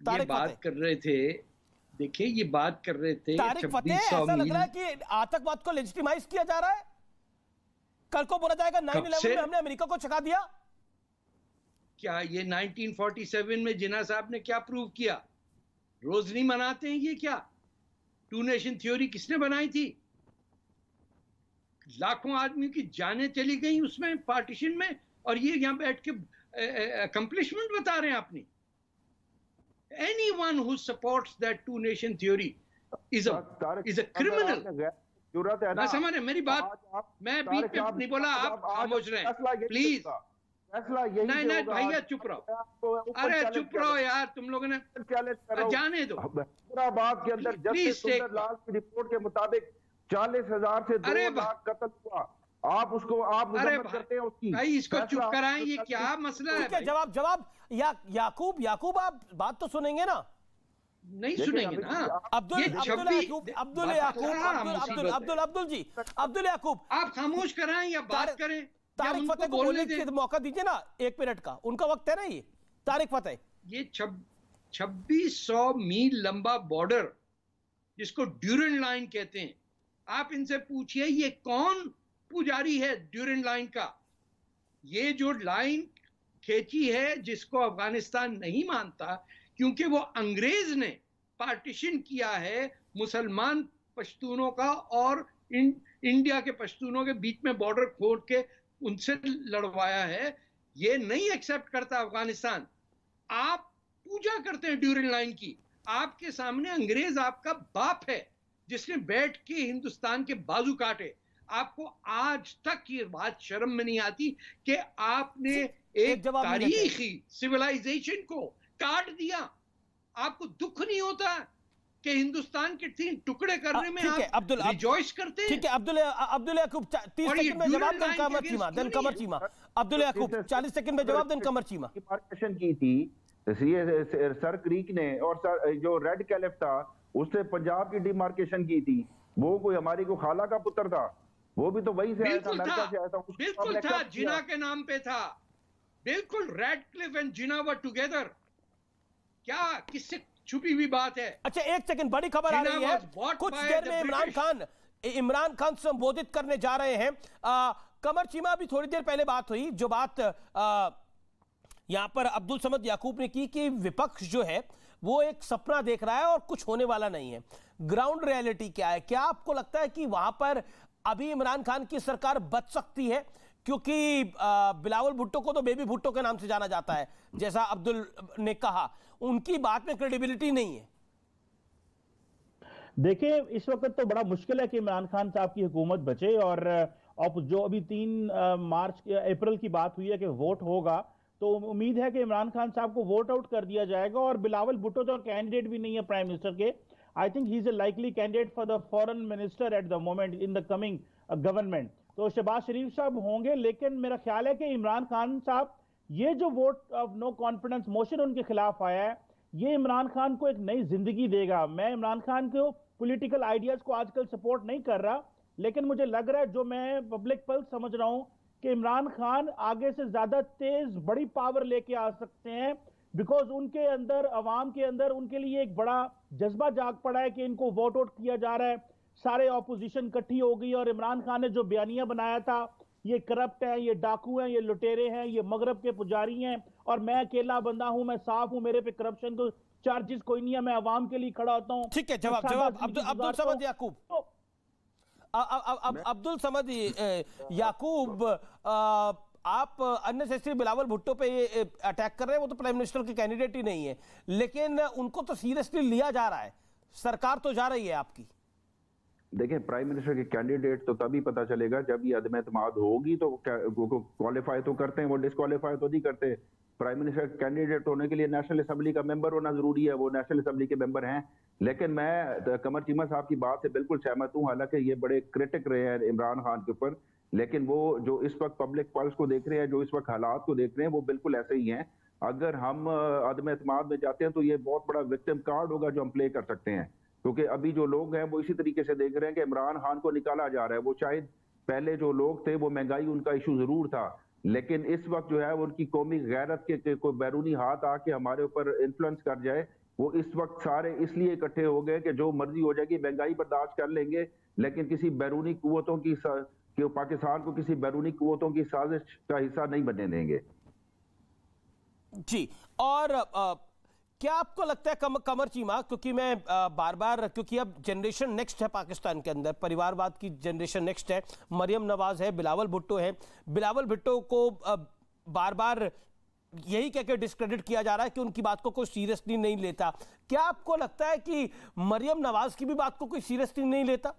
ये बात कर रहे थे देखिए ये बात कर रहे थे तारिक फतेह ऐसा लग रहा है कि आतंकवाद को लेजिटिमाइज किया जा रहा है? कल को बोला जाएगा नाइन इलेवन में हमने अमेरिका को चका दिया। क्या ये 1947 में जिना साहब ने क्या प्रूव किया? रोज नहीं मनाते हैं ये क्या? टू नेशन थ्योरी किसने बनाई थी? लाखों आदमी की जानें चली गई उसमें पार्टीशन में और ये यहाँ बैठ के अकम्पलिशमेंट बता रहे हैं अपनी two nation theory is a Tarek is a अगर क्रिमिनल आपने गैर ज़रूरत है ना? समझ रहे मेरी बात मैं बीच में नहीं बोला आप खामोश रहे। प्लीज़। फैसला यही नहीं नहीं भैया चुप रहो। अरे चुप रहो यार तुम लोगों ने। जाने दो। हैदराबाद के अंदर जस्टिस take- सुंदर लाल की रिपोर्ट के मुताबिक चालीस हज़ार से दो लाख कत्ल हुआ। आप उसको आप अरे करते हैं उसकी। भाई इसको चुप कराएँ ये क्या मसला है जवाब जवाब या याकूब याकूब आप बात तो सुनेंगे ना। नहीं सुनेंगे ना। अब्दुल अब्दुल याकूब अब्दुल बात याकूब अब्दुल अब्दुल अब्दुल जी अब्दुल याकूब। आप खामोश कराएँ या बात करें तारिक फतेह को बोलने के मौका दीजिए ना एक मिनट का। उनका वक्त है ना ये। तारिक फतेह। ये छब्बीस सौ मील लंबा बॉर्डर जिसको ड्यूरेंट लाइन कहते हैं। आप इनसे पूछिए ये कौन पुजारी है ड्यूरेंट लाइन का। ये जो लाइन खींची है जिसको अफ़गानिस्तान नहीं मानता क्योंकि वो अंग्रेज़ ने पार्टीशन किया है मुसलमान पश्तूनों का और इन, इंडिया के पश्तूनों के बीच में बॉर्डर खोद के उनसे लड़वाया है ये नहीं एक्सेप्ट करता अफ़गानिस्तान। आप पूजा करते हैं ड्यूरिंग लाइन की। आपके सामने अंग्रेज़ आपका बाप है जिसने बैठ के हिंदुस्तान के बाजू काटे। आपको आज तक ये बात शर्म में नहीं आती कि आपने एक। तारीखी सिविलाइजेशन को काट दिया। आपको दुख नहीं होता कि हिंदुस्तान के तीन टुकड़े करने में आप अब्दुल- अब- रिजॉइस करते हैं? ठीक है अब्दुल अब्दुल याकूब चा- तीस और ये सेकंड में जवाब लाइन कमर चीमा क्यों कमर चीमा। अब्दुल याकूब चालीस सेकंड में जवाब देन कमर चीमा। डिमार्केशन की थी। ये सर क्रीक ने और सर जो रेड कैलिफ था उसने पंजाब की डिमार्केशन की थी। वो कोई हमारी को खाला का पुत्र था? वो भी तो वही से आया था अमेरिका था से आया था बिल्कुल था जिना के नाम पे था। बिल्कुल Radcliffe and Jinnah were together क्या किससे छुपी हुई बात है? अच्छा एक सेकंड बड़ी खबर आ रही है। कुछ देर में इमरान खान इमरान खान संबोधित करने जा रहे हैं। आ, कमर चीमा भी थोड़ी देर पहले बात हुई जो बात यहाँ पर अब्दुल समद याकूब ने की कि विपक्ष जो है वो एक सपना देख रहा है और कुछ होने वाला नहीं है। ग्राउंड रियलिटी क्या है? क्या आपको लगता है कि वहाँ पर अभी इमरान खान की सरकार बच सकती है, क्योंकि बिलावल भुट्टो को तो बेबी भुट्टो के नाम से जाना जाता है, जैसा अब्दुल ने कहा। उनकी बात में क्रेडिबिलिटी नहीं है। देखिए, इस वक्त तो बड़ा मुश्किल है कि इमरान खान साहब की हुकूमत बचे और जो अभी तीन मार्च अप्रैल की बात हुई है कि वोट होगा तो उम्मीद है कि इमरान खान साहब को वोट आउट कर दिया जाएगा और बिलावल भुट्टो तो कैंडिडेट भी नहीं है प्राइम मिनिस्टर के। I think he is a likely candidate for the foreign minister at the moment in the coming government तो शहबाज शरीफ साहब होंगे, लेकिन मेरा ख्याल है कि इमरान खान साहब, ये जो vote of no confidence motion उनके खिलाफ आया है, ये इमरान खान को एक नई ज़िंदगी देगा। मैं इमरान खान को पॉलिटिकल आइडियाज़ को आजकल सपोर्ट नहीं कर रहा, लेकिन मुझे लग रहा है, जो मैं पब्लिक पल्स समझ रहा हूँ, कि इमरान खान आगे से ज़्यादा तेज, बड़ी पावर लेके आ सकते हैं बिकॉज़ उनके अंदर अवाम के अंदर उनके लिए एक बड़ा जज्बा जाग पड़ा है कि इनको वोट आउट किया जा रहा है। सारे ऑपोजिशन इकट्ठी हो गई और इमरान खान ने जो बयानिया बनाया था ये करप्ट है ये डाकू हैं ये लुटेरे हैं ये मगरब के पुजारी हैं और मैं अकेला बंदा हूँ मैं साफ़ हूँ मेरे पे करप्शन को चार्जेस कोई नहीं है मैं अवाम के लिए खड़ा होता हूँ। ठीक है जवाब जवाब अब्दुल ज़िंदगी अब्दुल समद याकूब। तो अब अब्दुल समद याकूब आप अननेसेसरी बिलावल भुट्टो पे अटैक कर रहे हैं, वो तो प्राइम मिनिस्टर के कैंडिडेट ही नहीं है। लेकिन उनको तो सीरियसली लिया जा रहा है। सरकार तो जा रही है आपकी। देखें प्राइम मिनिस्टर के कैंडिडेट तो तभी पता चलेगा जब ये अदम एतमाद होगी तो क्वालिफाई तो करते हैं, वो डिस्कालीफाई तो नहीं करते। प्राइम मिनिस्टर कैंडिडेट होने के लिए नेशनल असेंबली का मेंबर होना ज़रूरी है, वो नेशनल असेंबली के मेंबर हैं। लेकिन मैं कमर चीमा साहब की बात से बिल्कुल सहमत हूँ, हालाँकि ये बड़े क्रिटिक रहे हैं इमरान खान के ऊपर। लेकिन वो जो इस वक्त पब्लिक पल्स को देख रहे हैं, जो इस वक्त हालात को देख रहे हैं, वो बिल्कुल ऐसे ही हैं। अगर हम अदम एतमाद में जाते हैं तो ये बहुत बड़ा विक्टिम कार्ड होगा जो हम प्ले कर सकते हैं। क्योंकि अभी जो लोग हैं, वो इसी तरीके से देख रहे हैं कि इमरान खान को निकाला जा रहा है। वो शायद पहले जो लोग थे, वो महँगाई, उनका इशू ज़रूर था। लेकिन इस वक्त जो है, उनकी कौमी गैरत के कोई बैरूनी हाथ आके हमारे ऊपर इन्फ्लुएंस कर जाए, वो इस वक्त सारे इसलिए इकट्ठे हो गए कि जो मर्ज़ी हो जाएगी, महँगाई बर्दाश्त कर लेंगे। लेकिन किसी बैरूनी कुतों की कि वो पाकिस्तान को किसी बैरूनी कुतों की साजिश का हिस्सा नहीं बनने देंगे। जी और आ, क्या आपको लगता है कम, कमर चीमा? क्योंकि मैं आ, बार बार क्योंकि अब जनरेशन नेक्स्ट है पाकिस्तान के अंदर परिवारवाद की जनरेशन नेक्स्ट है मरियम नवाज़ है बिलावल भुट्टो है बिलावल भुट्टो को आ, बार बार यही कहकर डिस्क्रेडिट किया जा रहा है कि उनकी बात को कोई सीरियसली नहीं लेता। क्या आपको लगता है कि मरियम नवाज़ की भी बात को कोई सीरियसली नहीं लेता?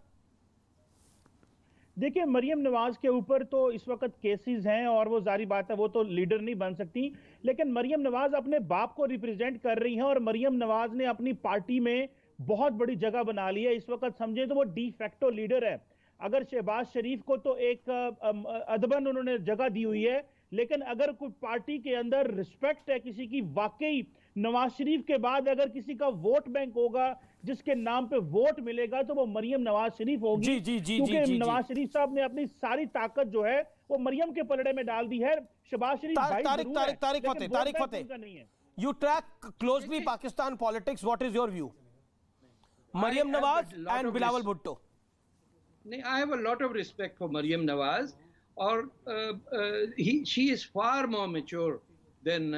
देखिए, मरियम नवाज़ के ऊपर तो इस वक्त केसेस हैं और वो जारी बात है, वो तो लीडर नहीं बन सकती। लेकिन मरियम नवाज़ अपने बाप को रिप्रेजेंट कर रही हैं और मरियम नवाज़ ने अपनी पार्टी में बहुत बड़ी जगह बना ली है। इस वक्त समझे तो वो डी फैक्टो लीडर है। अगर शहबाज शरीफ को तो एक अदबन उन्होंने जगह दी हुई है, लेकिन अगर कोई पार्टी के अंदर रिस्पेक्ट है किसी की, वाकई नवाज़ शरीफ के बाद अगर किसी का वोट बैंक होगा जिसके नाम पे वोट मिलेगा तो वो मरियम नवाज़ शरीफ होगी। जी जी जी क्योंकि नवाज़ शरीफ साहब ने अपनी सारी ताकत जो है वो मरियम के पलड़े में डाल दी है। शबाज शरीफ तारिक तारिक तारिक फतेह तारिक फतेह। नहीं है। You track closely Pakistan politics what is your view Maryam Nawaz and Bilawal Bhutto. नहीं I have a lot of respect for Maryam Nawaz और she is far more mature than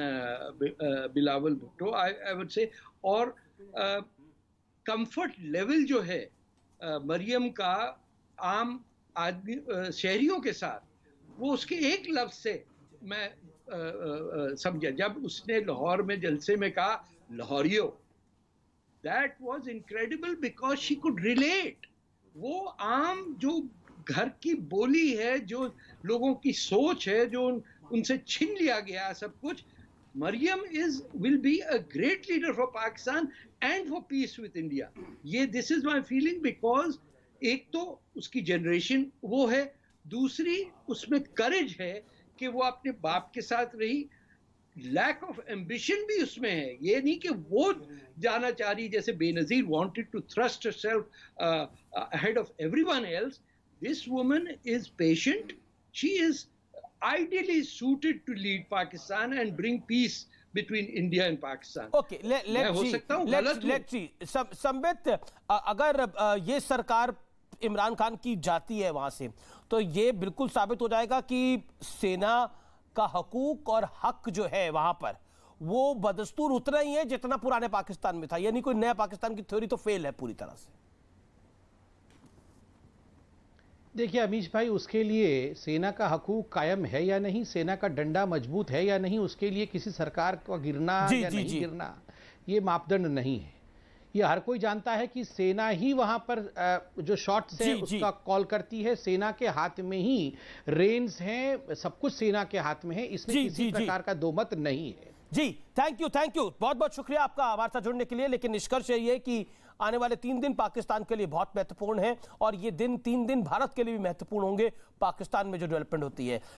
Bilawal Bhutto I I would say और comfort level जो है मरियम का आम आदमी शहरियों के साथ, वो उसके एक लफ्ज से मैं समझा। जब उसने लाहौर में जलसे में कहा, लाहौरियो that was incredible because she could relate वो आम जो घर की बोली है, जो लोगों की सोच है, जो उनसे छीन लिया गया सब कुछ। Maryam is will be a great leader for Pakistan and for peace with India ये this is my feeling because एक तो उसकी जनरेशन वो है, दूसरी उसमें करेज है कि वो अपने बाप के साथ रही। लैक ऑफ़ एम्बिशन भी उसमें है। ये नहीं कि वो जाना चाह रही जैसे Benazir wanted to thrust self ahead of everyone else this woman is patient she is ideally suited to lead Pakistan and bring peace between India and Pakistan. Okay, let, let's see. Let's, let's see. Sambit अगर ये सरकार इमरान खान की जाती है वहाँ से तो ये बिल्कुल साबित हो जाएगा कि सेना का हकूक और हक जो है वहाँ पर वो बदस्तूर उतना ही है जितना पुराने पाकिस्तान में था यानी कोई नया पाकिस्तान की थ्योरी तो फेल है पूरी तरह से देखिए अमीश भाई उसके लिए सेना का हकूक कायम है या नहीं? सेना का डंडा मज़बूत है या नहीं? उसके लिए किसी सरकार का गिरना जी, या जी, नहीं जी. गिरना ये मापदंड नहीं है। ये हर कोई जानता है कि सेना ही वहाँ पर जो शॉट्स है उसका कॉल करती है। सेना के हाथ में ही रेंस हैं सब कुछ सेना के हाथ में है इसमें किसी प्रकार का दो मत नहीं है। जी थैंक यू थैंक यू बहुत बहुत शुक्रिया आपका हमारे साथ जुड़ने के लिए, लेकिन निष्कर्ष यही है कि आने वाले तीन दिन पाकिस्तान के लिए बहुत महत्वपूर्ण है और ये दिन तीन दिन भारत के लिए भी महत्वपूर्ण होंगे, पाकिस्तान में जो डेवलपमेंट होती है।